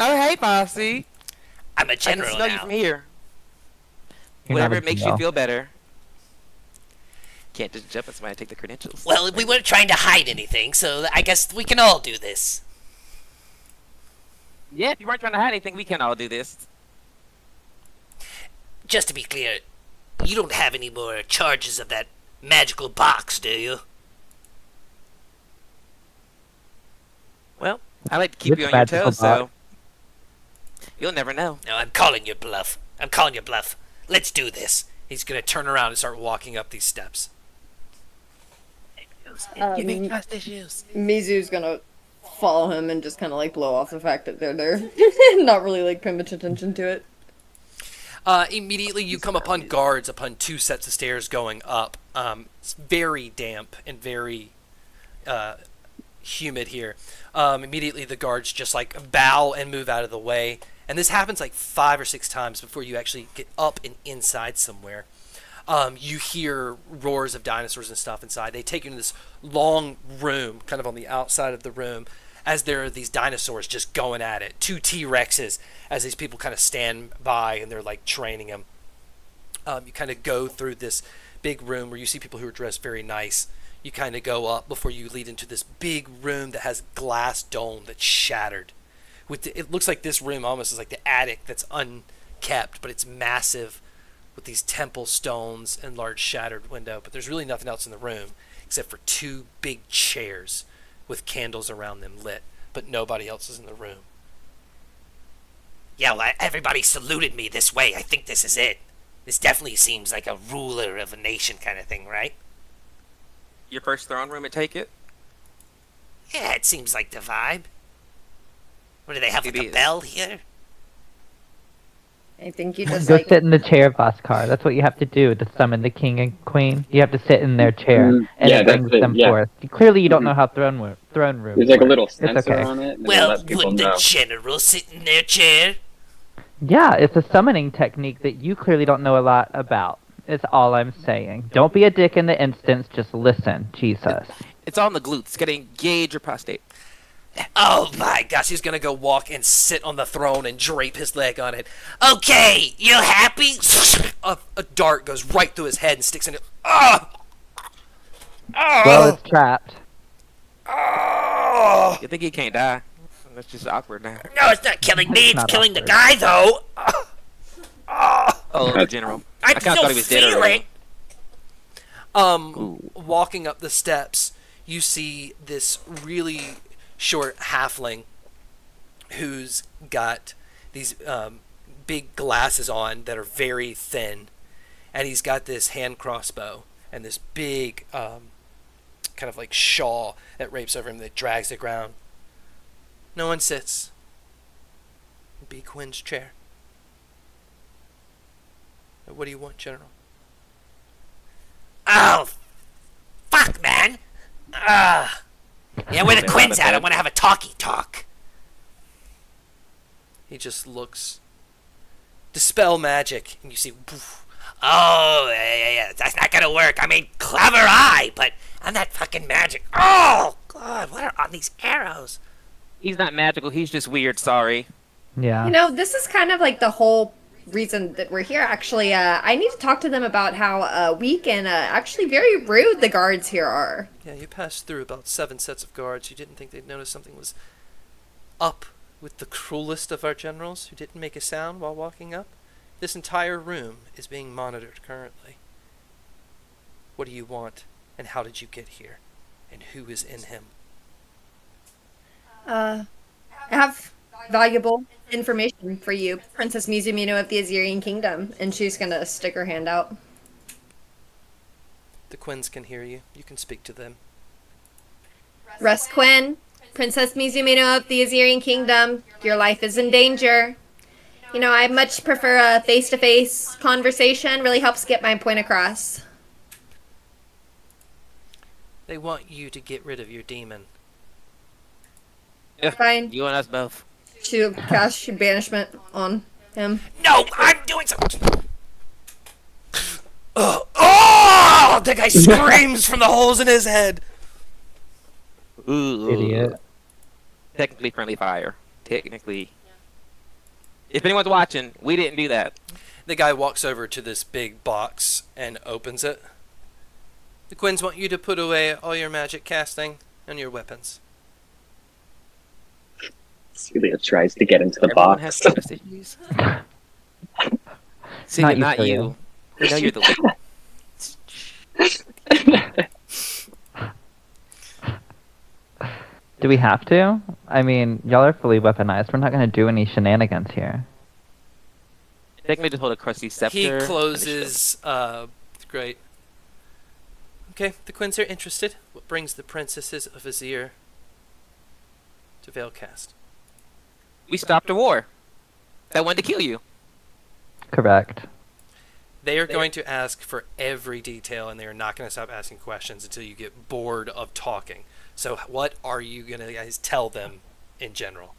Oh, hey, Bossy. I'm a I can general smell you now. from here. You're Whatever not makes you feel better. Can't just jump at somebody and take the credentials. Well, we weren't trying to hide anything, so I guess we can all do this. yeah, if you weren't trying to hide anything, we can all do this. Just to be clear, you don't have any more charges of that magical box, do you? Well, I like to keep Which you on your magical toes, so box? You'll never know. No, I'm calling your bluff. I'm calling your bluff. Let's do this. He's gonna turn around and start walking up these steps. Um, trust issues. Mizu's gonna follow him and just kind of like blow off the fact that they're there, not really like pay much attention to it. Uh, immediately, you come upon guards upon two sets of stairs going up. Um, it's very damp and very uh, humid here. Um, immediately, the guards just like bow and move out of the way. And this happens like five or six times before you actually get up and inside somewhere. Um, you hear roars of dinosaurs and stuff inside. They take you into this long room, kind of on the outside of the room, as there are these dinosaurs just going at it. Two T Rexes, as these people kind of stand by and they're like training them. Um, you kind of go through this big room where you see people who are dressed very nice. You kind of go up before you lead into this big room that has glass dome that's shattered. With the, it looks like this room almost is like the attic that's unkept, but it's massive with these temple stones and large shattered window. But there's really nothing else in the room except for two big chairs with candles around them lit, but nobody else is in the room. Yeah, well, everybody saluted me this way. I think this is it. This definitely seems like a ruler of a nation kind of thing, right? Your first throne room and take it. Yeah, it seems like the vibe. What do they have, like a bell here? I think you just Go like sit in the chair, Voskar. That's what you have to do to summon the king and queen. You have to sit in their chair, Mm, and yeah, it brings it, them yeah. forth. Clearly, you don't Mhm. know how throne room, throne room. There's like a work. little It's sensor okay. on it. And Well, it would the know. general sit in their chair? Yeah, it's a summoning technique that you clearly don't know a lot about. Is all I'm saying. Don't be a dick in the instance. Just listen, Jesus. It's on the glutes. Gotta engage your prostate. Oh my gosh, He's gonna go walk and sit on the throne and drape his leg on it. Okay, you happy? A, a dart goes right through his head and sticks in it. Ah! Well, it's trapped. Oh! You think he can't die? That's just awkward now. No, it's not killing me, it's not killing the guy, though. Oh, the general. I, I kinda still thought he was dead feel already. it. Um, Ooh. walking up the steps, you see this really short halfling who's got these um, big glasses on that are very thin, and he's got this hand crossbow and this big um, kind of like shawl that rapes over him that drags the ground. No one sits. Be Quinn's chair. What do you want, General? Oh, fuck, man. Ah. Yeah, where the Quinn's at, I want to have a talkie talk. He just looks. Dispel magic, and you see. poof, Oh, yeah, yeah, yeah. That's not gonna work. I mean, clever eye, but I'm not fucking magic. Oh, God, what are on these arrows? He's not magical. He's just weird. Sorry. Yeah. You know, this is kind of like the whole reason that we're here. Actually, uh, I need to talk to them about how uh, weak and uh, actually very rude the guards here are. Yeah, you passed through about seven sets of guards. You didn't think they'd notice something was up with the cruelest of our generals who didn't make a sound while walking up. This entire room is being monitored currently. What do you want, and how did you get here, and who is in him? Uh, I have valuable information for you, Princess Mizumino of the Azirian Kingdom, and she's gonna stick her hand out. The Quinns can hear you. You can speak to them. Russ Quinn, Princess Mizumino of the Azirian Kingdom, your life is in danger. You know, I much prefer a face-to-face conversation. Really helps get my point across. They want you to get rid of your demon. Fine. You and us both. To cast banishment on him. No, I'm doing something. Oh, uh, oh! The guy screams from the holes in his head. Ooh. Idiot. Technically friendly fire. Technically. If anyone's watching, we didn't do that. The guy walks over to this big box and opens it. The Quinns want you to put away all your magic casting and your weapons. Celia tries to get into the Everyone box. has trust issues. See, Not not, you, you. Celia. We know you're the Do we have to? I mean, y'all are fully weaponized. We're not gonna do any shenanigans here. Take me to hold a crusty scepter. He and a shield. closes. Uh, great. Okay, the Quinns are interested. What brings the princesses of Azir to Veilcast? We stopped a war that wanted to kill you. Correct. They are going to ask for every detail, and they are not going to stop asking questions until you get bored of talking. So, what are you going to guys tell them in general?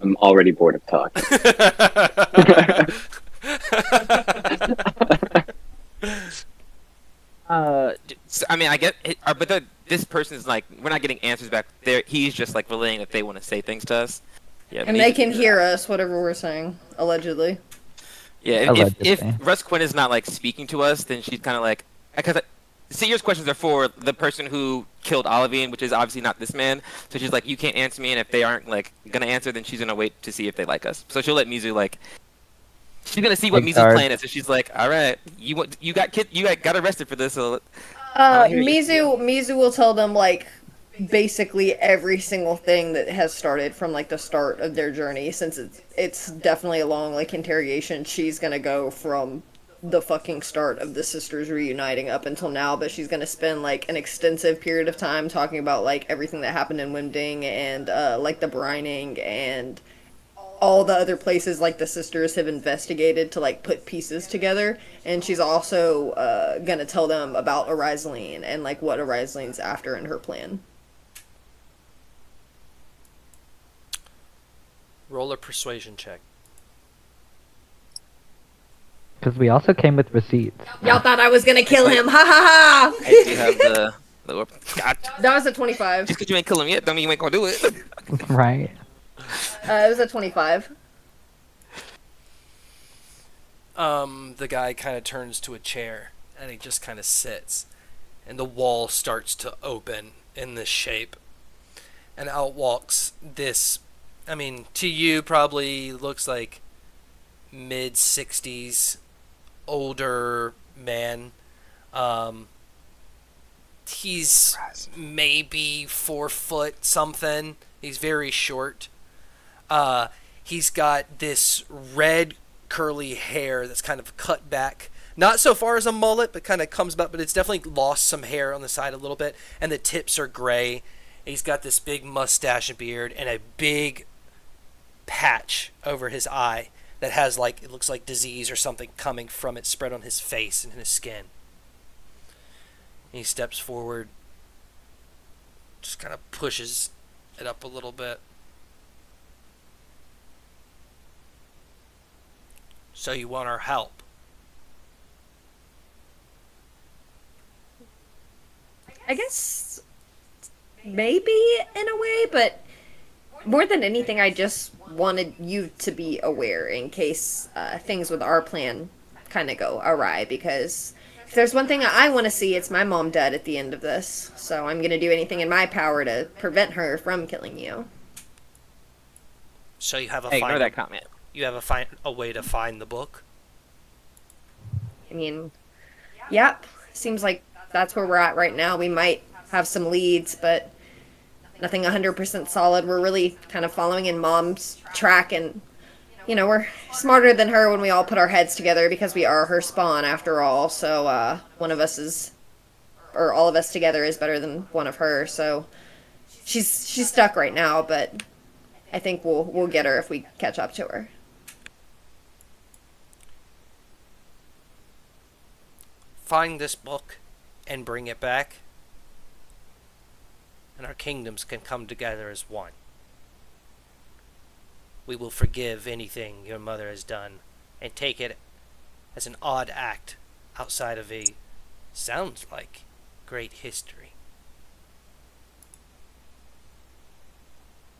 I'm already bored of talking. Uh, d- s- I mean, I get, it, uh, but the, this person's like, we're not getting answers back. There, he's just like relaying that they want to say things to us. Yeah, And maybe- they can hear us, whatever we're saying, allegedly. Yeah, if, if, if Russ Quinn is not like speaking to us, then she's kind of like, because Seer's questions are for the person who killed Olivine, which is obviously not this man. So she's like, you can't answer me, and if they aren't like gonna answer, then she's gonna wait to see if they like us. So she'll let Mizu like. She's gonna see what Take Mizu's guard. plan is. So she's like, "All right, you want you got kid, you got, got arrested for this." So Uh, hear you. Mizu Mizu will tell them like basically every single thing that has started from like the start of their journey since it's it's definitely a long like interrogation. She's gonna go from the fucking start of the sisters reuniting up until now but she's gonna spend like an extensive period of time talking about like everything that happened in Wimding and uh like the brining and all the other places like the sisters have investigated to like put pieces together. And she's also uh, gonna tell them about Ariseline and like what Ariseline's after in her plan Roll a persuasion check. Because we also came with receipts. y'all thought I was gonna kill him ha ha I do have ha the. the God, that was a 25 just because you ain't kill him yet, don't mean you ain't gonna do it. right. uh, it was a 25 Um, the guy kind of turns to a chair and he just kind of sits, and the wall starts to open in this shape, and out walks this. I mean, to you probably looks like mid sixties, older man. Um, he's maybe four foot something. He's very short. Uh, he's got this red curly hair that's kind of cut back. Not so far as a mullet, but kind of comes back, but it's definitely lost some hair on the side a little bit, and the tips are gray. He's got this big mustache and beard, and a big patch over his eye that has like it looks like disease or something coming from it spread on his face and his skin. He steps forward, just kind of pushes it up a little bit. So you want our help? I guess maybe in a way, but more than anything, I just wanted you to be aware in case uh, things with our plan kind of go awry. Because if there's one thing I want to see, it's my mom dead at the end of this. So I'm gonna do anything in my power to prevent her from killing you. So you have a hey, ignore find, that comment. you have a find a way to find the book. I mean, yep, seems like that's where we're at right now. We might have some leads, but nothing 100% solid. We're really kind of following in mom's track, and, you know, we're smarter than her when we all put our heads together because we are her spawn after all. So, uh, one of us is, or all of us together is better than one of her. So, she's she's stuck right now, but I think we'll we'll get her if we catch up to her. Find this book and bring it back, and our kingdoms can come together as one. We will forgive anything your mother has done and take it as an odd act outside of a sounds like great history.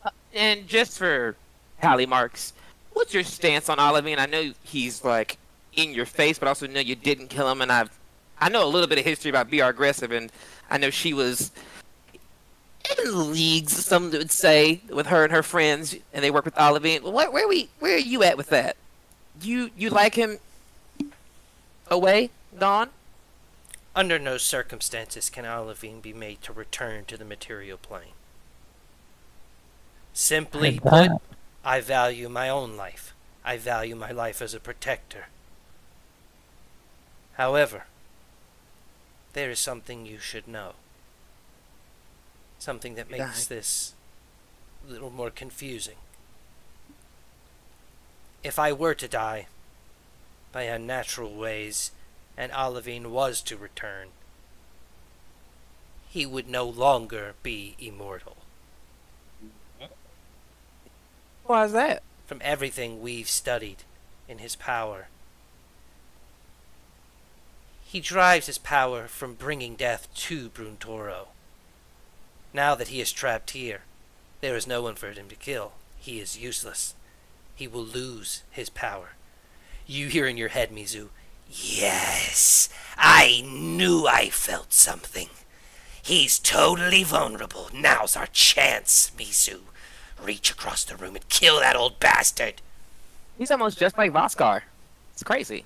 Uh, and just for tally marks, what's your stance on Olivine? I know he's like in your face, but I also know you didn't kill him, and I've I know a little bit of history about BR Aggressive, and I know she was leagues, some would say, with her and her friends, and they work with Olivine. Where, where we where are you at with that? You you like him away, gone? Under no circumstances can Olivine be made to return to the material plane. Simply put. I value my own life. I value my life as a protector. However, there is something you should know. Something that makes this a little more confusing. If I were to die by unnatural ways and Olivine was to return, he would no longer be immortal. Why is that? From everything we've studied in his power, he derives his power from bringing death to Bruntoro. Now that he is trapped here, there is no one for him to kill. He is useless. He will lose his power. You hear in your head, Mizu, Yes, I knew I felt something. He's totally vulnerable. Now's our chance, Mizu. Reach across the room and kill that old bastard. He's almost just like Voskar. It's crazy.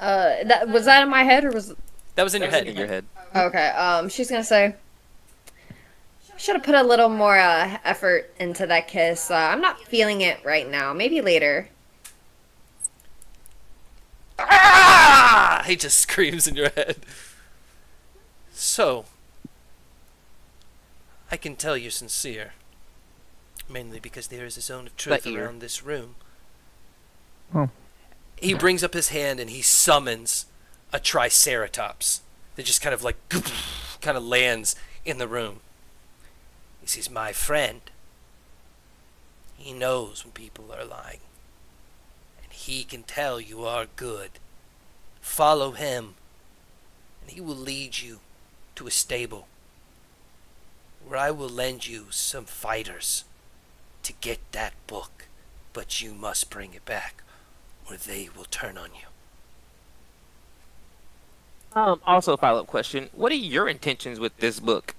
Uh, that was that in my head or was that was in your head. In your head. okay? Um, she's gonna say. Should have put a little more uh, effort into that kiss. Uh, I'm not feeling it right now. Maybe later. Ah! He just screams in your head. So, I can tell you're sincere. Mainly because there is a zone of truth around this room. Oh. He brings up his hand and he summons a Triceratops that just kind of like kind of lands in the room. He says, My friend. He knows when people are lying. And he can tell you are good. Follow him, and he will lead you to a stable where I will lend you some fighters to get that book, but you must bring it back, or they will turn on you. Um. Also, follow up question: What are your intentions with this book?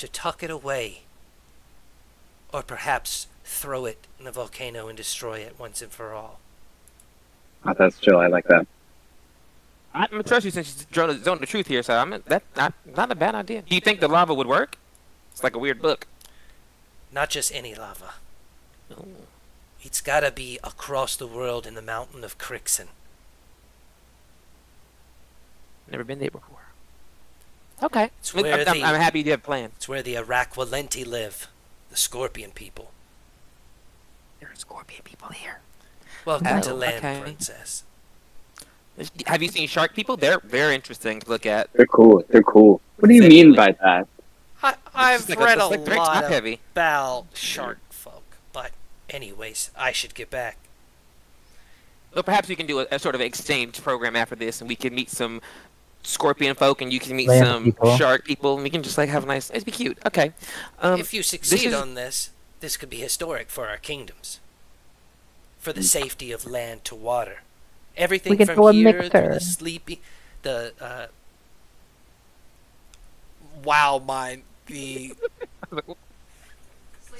To tuck it away, or perhaps throw it in a volcano and destroy it once and for all. Oh, that's chill. I like that. I'm gonna trust you since you drone the, zone the truth here, so I'm that not not a bad idea. Do you think the lava would work? It's like a weird book. Not just any lava. It's gotta be across the world in the mountain of Crixon. Never been there before. Okay. It's I'm, where I'm- the- I'm happy you have a plan. It's where the Araqualenti live, the scorpion people. There are scorpion people here. Welcome Oh, to Land okay. Princess. Have you seen shark people? They're very interesting to look at. They're cool. They're cool. What do you mean by that? I, I've like a- read a, it's like very lot heavy. about shark folk, but anyways, I should get back. Well, perhaps we can do a, a sort of exchange program after this, and we can meet some scorpion folk, and you can meet Land some people. shark people, and we can just like have a nice. It'd be cute. Okay. Um, if you succeed is- on this, this could be historic for our kingdoms. For the safety of land to water. Everything We could from do here to the sleepy the uh Wow mine the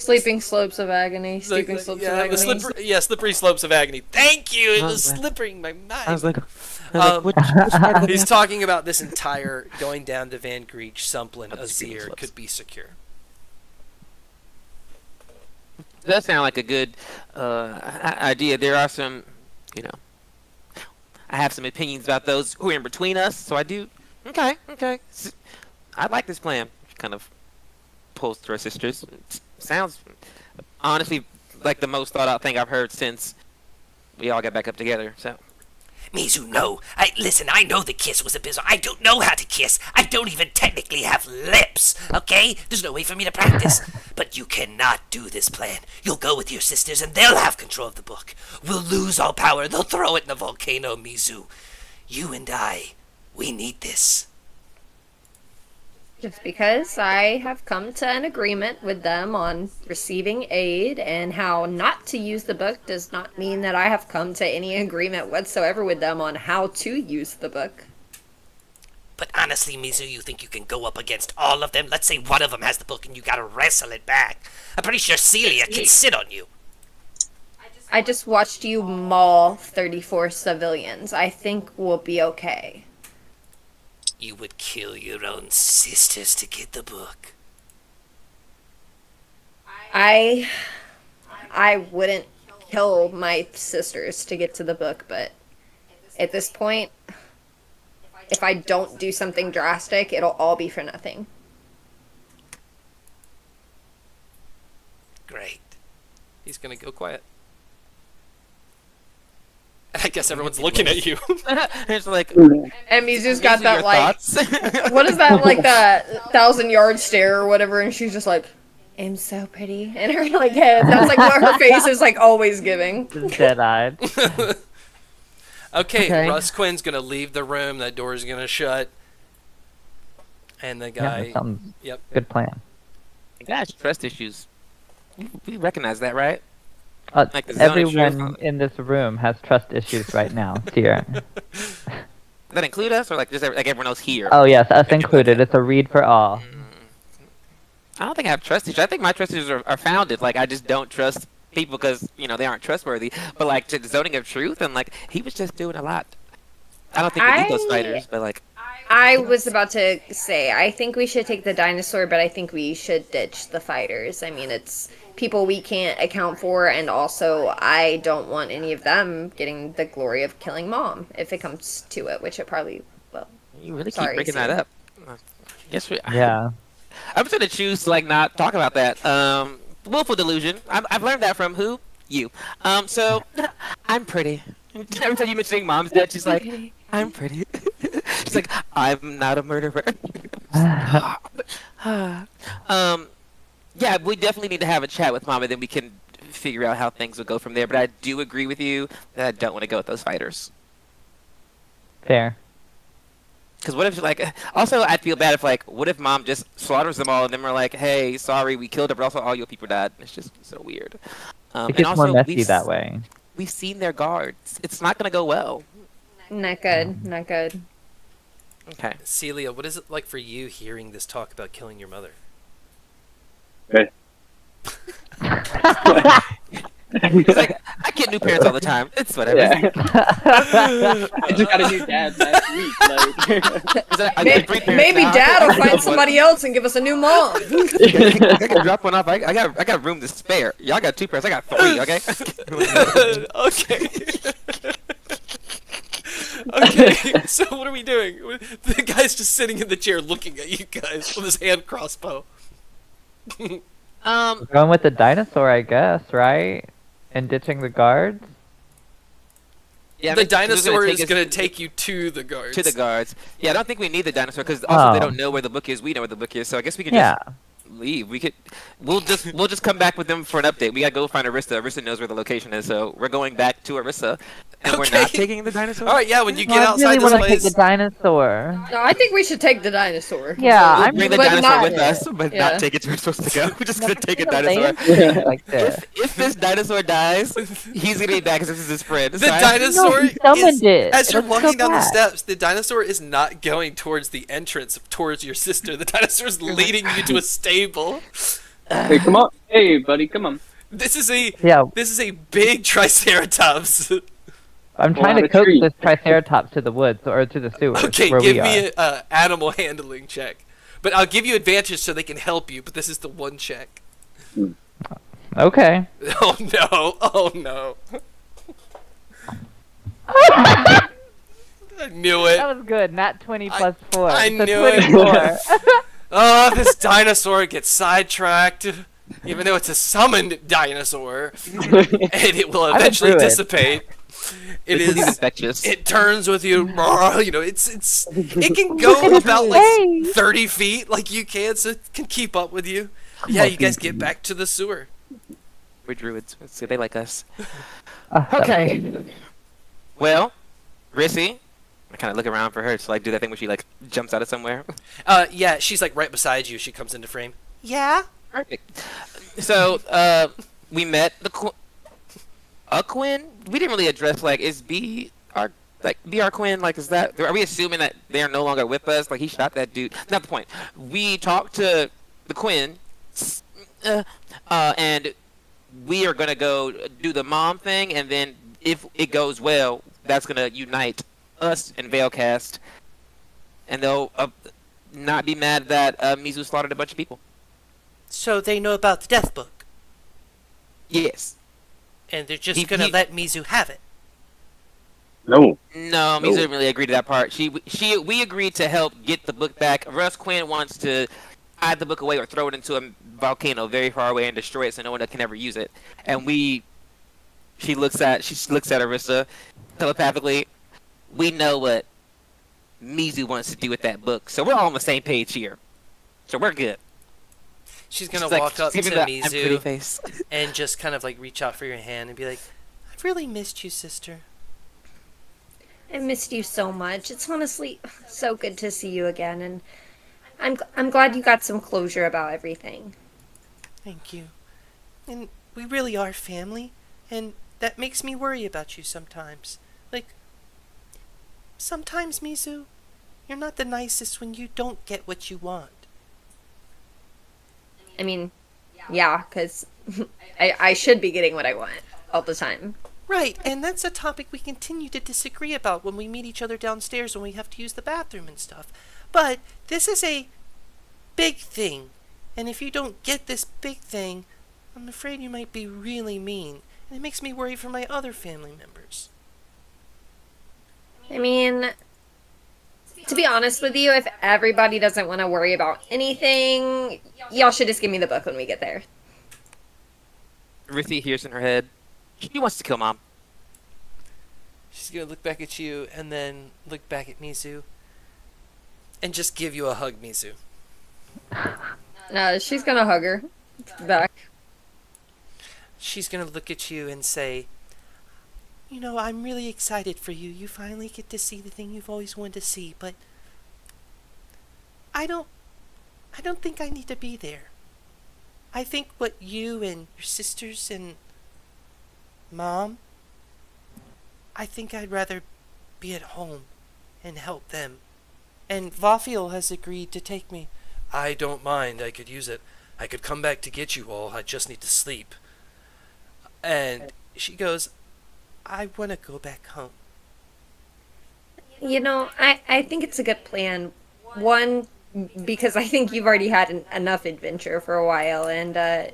Sleeping slopes of agony. Sleeping slopes yeah, of the agony. slippery, yeah, slippery slopes of agony. Thank you. It was man. slippering my mind. I was like, I like, Um, which, which part of the He's talking about this entire going down to Van Greech, Sumplin, Of the sleeping Azir could be secure. That sounds like a good uh, idea. There are some, you know, I have some opinions about those who are in between us. So I do. Okay, okay. I like this plan. Kind of pulls through our sisters. S- Sounds honestly like the most thought out thing I've heard since we all got back up together. So Mizu, no. I listen. I know the kiss was abysmal. I don't know how to kiss. I don't even technically have lips. Okay, there's no way for me to practice. but you cannot do this plan. You'll go with your sisters, and they'll have control of the book. We'll lose all power. They'll throw it in the volcano, Mizu. You and I, we need this. Just because I have come to an agreement with them on receiving aid and how not to use the book does not mean that I have come to any agreement whatsoever with them on how to use the book. But honestly, Mizu, you think you can go up against all of them? Let's say one of them has the book and you gotta wrestle it back. I'm pretty sure Celia can sit on you. I just watched you maul 34 civilians. I think we'll be okay. You would kill your own sisters to get the book. I I wouldn't kill my sisters to get to the book, but at this point if I don't do something drastic, it'll all be for nothing. Great. He's gonna go quiet. I guess everyone's looking at you. it's like. And Mizu's got that your like what is that like that thousand yard stare or whatever and she's just like I'm so pretty and her like head that's like what her face is like always giving. Dead eyed. okay, Okay. Russ Quinn's gonna leave the room. That door's gonna shut. And the Yeah, guy. that sounds Yep. good plan. Gosh, trust issues. We recognize that, right? Uh, Like the zone of everyone in this room has trust issues right now, dear. Does that include us, or like just every- like everyone else here? Oh yes, us included. It's a read for all. I don't think I have trust issues. I think my trust issues are, are founded. Like I just don't trust people because you know they aren't trustworthy. But like to the zoning of truth, and like he was just doing a lot. I don't think we need those I- fighters, but like I was about to say I think we should take the dinosaur, but I think we should ditch the fighters. I mean, it's people we can't account for, and also I don't want any of them getting the glory of killing mom if it comes to it, which it probably will. you really keep Sorry, breaking Sam. that up. Uh, Guess we. Yeah. I'm just gonna choose to like not talk about that. Um, willful delusion. I've, I've learned that from who? You. Um, so I'm pretty. Every time you mention mom's dead, she's like, I'm pretty. she's like, I'm not a murderer. um, yeah, we definitely need to have a chat with mom, and then we can figure out how things will go from there. But I do agree with you that I don't want to go with those fighters. Fair. Because what if, like, also I'd feel bad if, like, what if mom just slaughters them all and then we're like, hey, sorry, we killed her, but also all your people died. It's just so weird. Um, It and gets also, more messy we've, that way. We've seen their guards. It's not gonna go well. Not good. Not good. Okay. Celia, what is it like for you hearing this talk about killing your mother? It's like I get new parents all the time. It's whatever. Yeah. I just got a new dad last week. Like, Is that- I May- get three parents Maybe dad will find got somebody else and give us a new mom. I can drop one off. I, I got I got room to spare. Y'all got two parents. I got three. Okay. okay. okay, so what are we doing? The guy's just sitting in the chair looking at you guys with his hand crossbow. um. Going with the dinosaur, I guess, right? And ditching the guards. Yeah. The mean, 'cause it's dinosaur take is going to take you to the guards. to the guards. Yeah, I don't think we need the dinosaur because also they Oh. don't know where the book is. We know where the book is, so I guess we can Yeah. just leave. We could. We'll just we'll just come back with them for an update. We gotta go find Arista. Arista knows where the location is, so we're going back to Arista, and we're not taking the dinosaur. All right, yeah. When you get Well, I outside really this want to take place, the dinosaur. No, I think we should take the dinosaur. Yeah, We'll I'm bring the dinosaur not- with us, but Yeah. not take it to where it's supposed to go. We're just gonna take a dinosaur. into like this. If, if this dinosaur dies, he's gonna be back because this is his friend. the So dinosaur No, he summoned is, it. as you're Let's walking down the steps. The dinosaur is not going towards the entrance towards your sister. The dinosaur is leading you to a stable. Hey, come on. Hey, buddy, come on. This is a Yeah, this is a big triceratops. I'm trying to a coax this triceratops to the woods or to the sewers Okay, where give we me an uh, animal handling check. But I'll give you advantage so they can help you. But this is the one check. Okay. Oh no! Oh no! I knew it. That was good. Nat 20 I- plus 4. I so knew it. 24. Oh, this dinosaur gets sidetracked, even though it's a summoned dinosaur, and it will eventually dissipate. It this is is. infectious. It turns with you. You know, it's it's. It can go about like Hey. thirty feet, like you can, so it can keep up with you. Yeah, you guys get back to the sewer. We're druids, so they like us. That- Okay. Well, Rissy, I kind of look around for her to like do that thing where she like jumps out of somewhere. Uh, yeah, she's like right beside you. She comes into frame. Yeah. Perfect. So, uh, we met the Qu- a Quinn. We didn't really address like is B our like B our Quinn like is that are we assuming that they are no longer with us? Like he shot that dude. Not the point. We talked to the Quinn, uh, uh, and we are gonna go do the mom thing, and then if it goes well, that's gonna unite us and Veilcast, and they'll uh, not be mad that uh, Mizu slaughtered a bunch of people. So they know about the death book. Yes. And they're just He- gonna he- let Mizu have it. No. No, Mizu didn't really agree to that part. She she we agreed to help get the book back. Russ Quinn wants to hide the book away or throw it into a volcano very far away and destroy it so no one can ever use it. And we she looks at she looks at Arista telepathically. We know what Mizu wants to do with that book, so we're all on the same page here. So we're good. She's gonna She's like, walk up to giving that I'm pretty Mizu face. and just kind of like reach out for your hand and be like, "I've really missed you, sister." I missed you so much. It's honestly so good to see you again, and I'm I'm glad you got some closure about everything. Thank you. And we really are family, and that makes me worry about you sometimes. Like, sometimes, Mizu, you're not the nicest when you don't get what you want. I mean, yeah, because I I should be getting what I want all the time. Right, and that's a topic we continue to disagree about when we meet each other downstairs when we have to use the bathroom and stuff. But this is a big thing, and if you don't get this big thing, I'm afraid you might be really mean, and it makes me worry for my other family members. I mean, to be honest with you, if everybody doesn't want to worry about anything, y'all should just give me the book when we get there. Ruthie hears in her head. She wants to kill mom. She's gonna look back at you and then look back at Mizu. And just give you a hug, Mizu. No, she's gonna hug her back. She's gonna look at you and say, You know, I'm really excited for you. You finally get to see the thing you've always wanted to see, but I don't I don't think I need to be there. I think what you and your sisters and mom I think I'd rather be at home and help them. And Vafiel has agreed to take me. I don't mind. I could use it. I could come back to get you all. I just need to sleep. And she goes, I want to go back home. You know, I I think it's a good plan. One, because I think you've already had an, enough adventure for a while, and uh,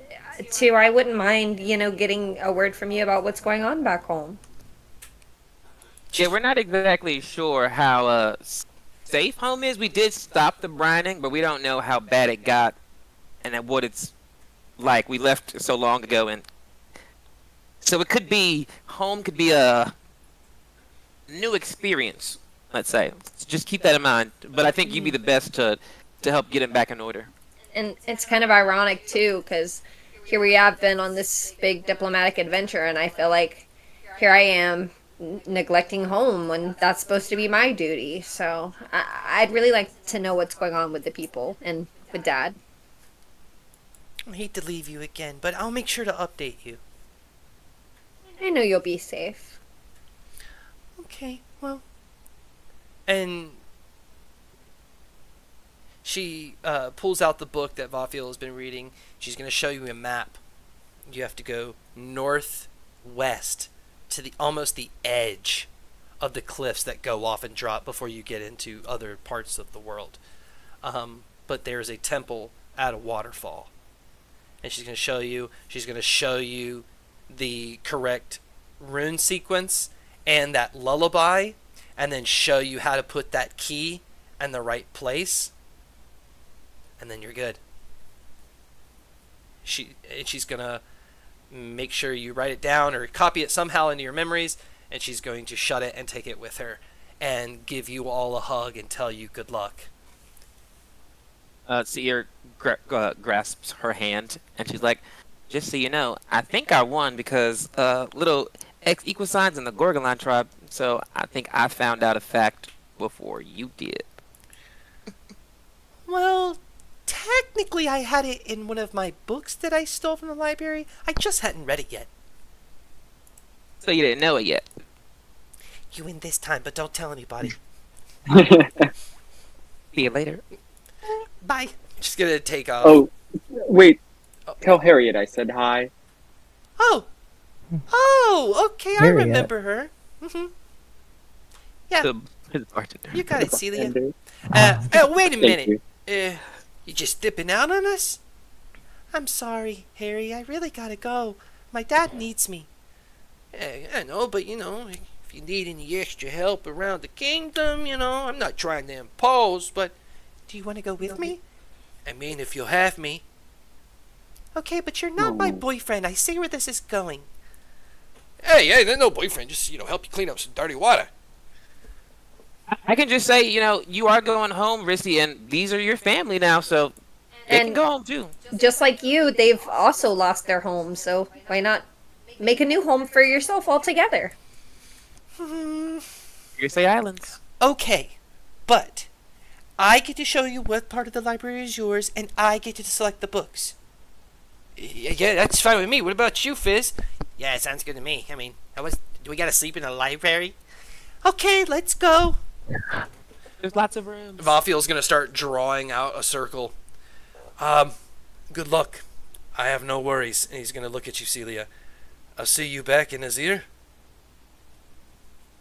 two, I wouldn't mind you know getting a word from you about what's going on back home. Yeah, we're not exactly sure how uh, safe home is. We did stop the brining, but we don't know how bad it got and what it's like. We left so long ago, and so it could be home could be a new experience. Let's say. Just keep that in mind. But I think you'd be the best to to help get him back in order. And it's kind of ironic too, because here we have been on this big diplomatic adventure, and I feel like here I am neglecting home when that's supposed to be my duty. So I- I'd really like to know what's going on with the people and with Dad. I hate to leave you again, but I'll make sure to update you. I know you'll be safe. Okay, well. And she uh, pulls out the book that Vafiel has been reading. She's going to show you a map. You have to go northwest to the almost the edge of the cliffs that go off and drop before you get into other parts of the world. Um, but there's a temple at a waterfall. And she's going to show you. She's going to show you the correct rune sequence and that lullaby and then show you how to put that key in the right place and then you're good. She and she's gonna make sure you write it down or copy it somehow into your memories and she's going to shut it and take it with her and give you all a hug and tell you good luck. Uh, Seer gra- uh, grasps her hand, and she's like, "Just so you know, I think I won because uh, little X equal signs in the Gorgoline tribe. So I think I found out a fact before you did." well technically i had it in one of my books that i stole from the library i just hadn't read it yet So you didn't know it yet. you win this time but don't tell anybody See you later. bye she's gonna take off oh, wait. Tell Harriet I said hi. Oh, oh, okay, I remember her. Mm hmm Yeah, To his bartender. you got it, Celia. Andrew. Uh, uh, wait a minute. you. Uh, you just dipping out on us? I'm sorry, Harry. I really gotta go. My dad needs me. Yeah, I know, but you know, if you need any extra help around the kingdom, you know, I'm not trying to impose, but do you want to go with me? I mean, if you'll have me. Okay, but you're not my boyfriend. I see where this is going. Hey, hey, there's no boyfriend. Just, you know, help you clean up some dirty water. I can just say, you know, you are going home, Risty, and these are your family now, so they can And- go home too. Just like you, they've also lost their home, so why not make a new home for yourself altogether? Hearsay Islands. Okay, but I get to show you what part of the library is yours, and I get to select the books. Y- Yeah, that's fine with me. What about you, Fizz? Yeah, it sounds good to me. I mean, I was. Do we gotta sleep in the library? Okay, let's go. There's lots of rooms. Vafiel's gonna start drawing out a circle. Um, good luck. I have no worries. And he's gonna look at you, Celia. I'll see you back in Azir.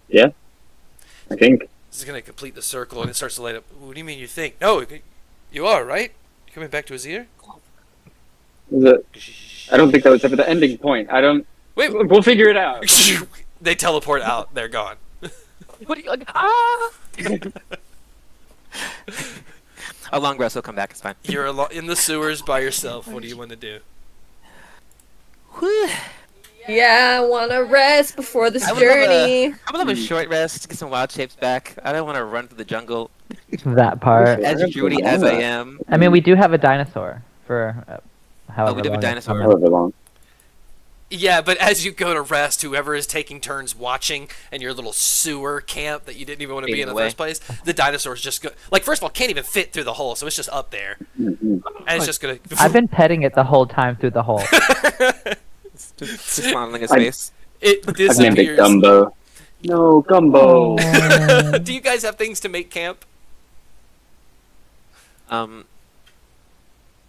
Yeah, I think. This is gonna complete the circle, and it starts to light up. What do you mean you think? No, you are right. You coming back to Azir? The, I don't think that was ever the ending point. I don't. Wait. We'll figure it out. they teleport out. They're gone. What are you like? Ah! a long rest will come back. It's fine. You're alo- in the sewers by yourself. What do you want to do? Whew. Yeah, I want to rest before this I would love a- journey. I'm gonna have a short rest, get some wild shapes back. I don't want to run through the jungle That part. As that's Judy as I am. I mean, we do have a dinosaur for uh, however Oh, do have a dinosaur. However long. Yeah, but as you go to rest, whoever is taking turns watching in your little sewer camp that you didn't even want to be in Fading the away. first place, the dinosaurs just go. Like, first of all, can't even fit through the hole, so it's just up there, Mhm. and it's just gonna. I've been petting it the whole time through the hole. Just, just modeling his face. it I've named it disappears. Gumbo. No, Gumbo. do you guys have things to make camp? Um,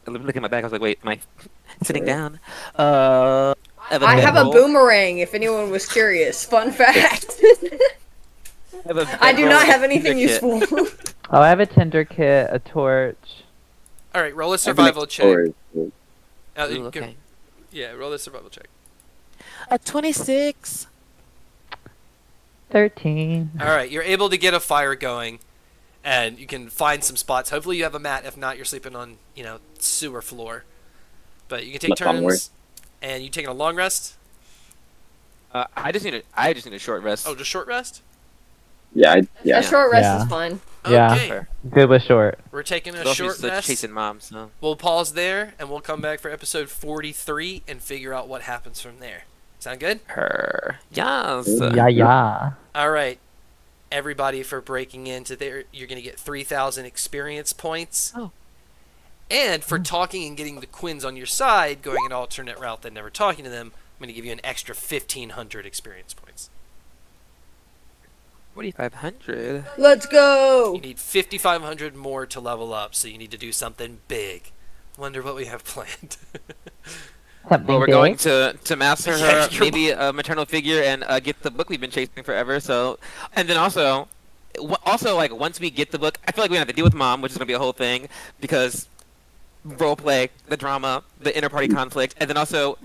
I looked at my back. I was like, wait, am I sitting down? Uh, I have a boomerang, if anyone was curious. Fun fact. I, have a I do not have anything useful. Oh, I have a tinder kit, a torch. All right, roll a I've survival mixed check. Uh, Ooh, you can- Yeah, roll a survival check. A 26. 13. All right, you're able to get a fire going, and you can find some spots. Hopefully, you have a mat. If not, you're sleeping on you know sewer floor. But you can take Left on word. turns, and you taking a long rest. Uh, I just need a, I just need a short rest. Oh, just short rest. Yeah, I, yeah. A short rest Yeah. is fun. Yeah. Okay, Fair. Good with short. we're taking a Sophie's short still rest. chasing mom, so. We'll pause there, and we'll come back for episode 43 and figure out what happens from there. Sound good? Her. Yes. Yeah, yeah. All right, everybody, for breaking into there, you're gonna get 3,000 experience points. Oh. And for mm. talking and getting the Quinns on your side, going an alternate route than never talking to them, I'm gonna give you an extra 1,500 experience points. 4,500. Let's go! You need 5,500 more to level up, so you need to do something big. Wonder what we have planned. Something Well, we're big. going to to master her, maybe a maternal figure, and uh, get the book we've been chasing forever. So, and then also, w- also like once we get the book, I feel like we have to deal with mom, which is gonna be a whole thing because role play, the drama, the inter party conflict, and then also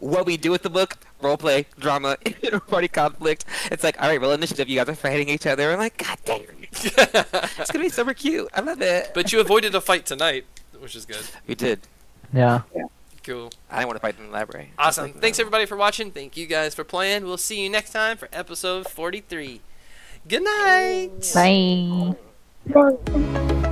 what we do with the book, role play, drama, inter party conflict. It's like, all right, roll initiative. You guys are fighting each other. I'm like, God dang, it's gonna be super cute. I love it. but you avoided a fight tonight, which is good. we did. Yeah. Cool. I didn't want to fight in the library. Awesome. Thanks uh, everybody for watching. Thank you guys for playing. We'll see you next time for episode 43. Good night. Bye. Bye.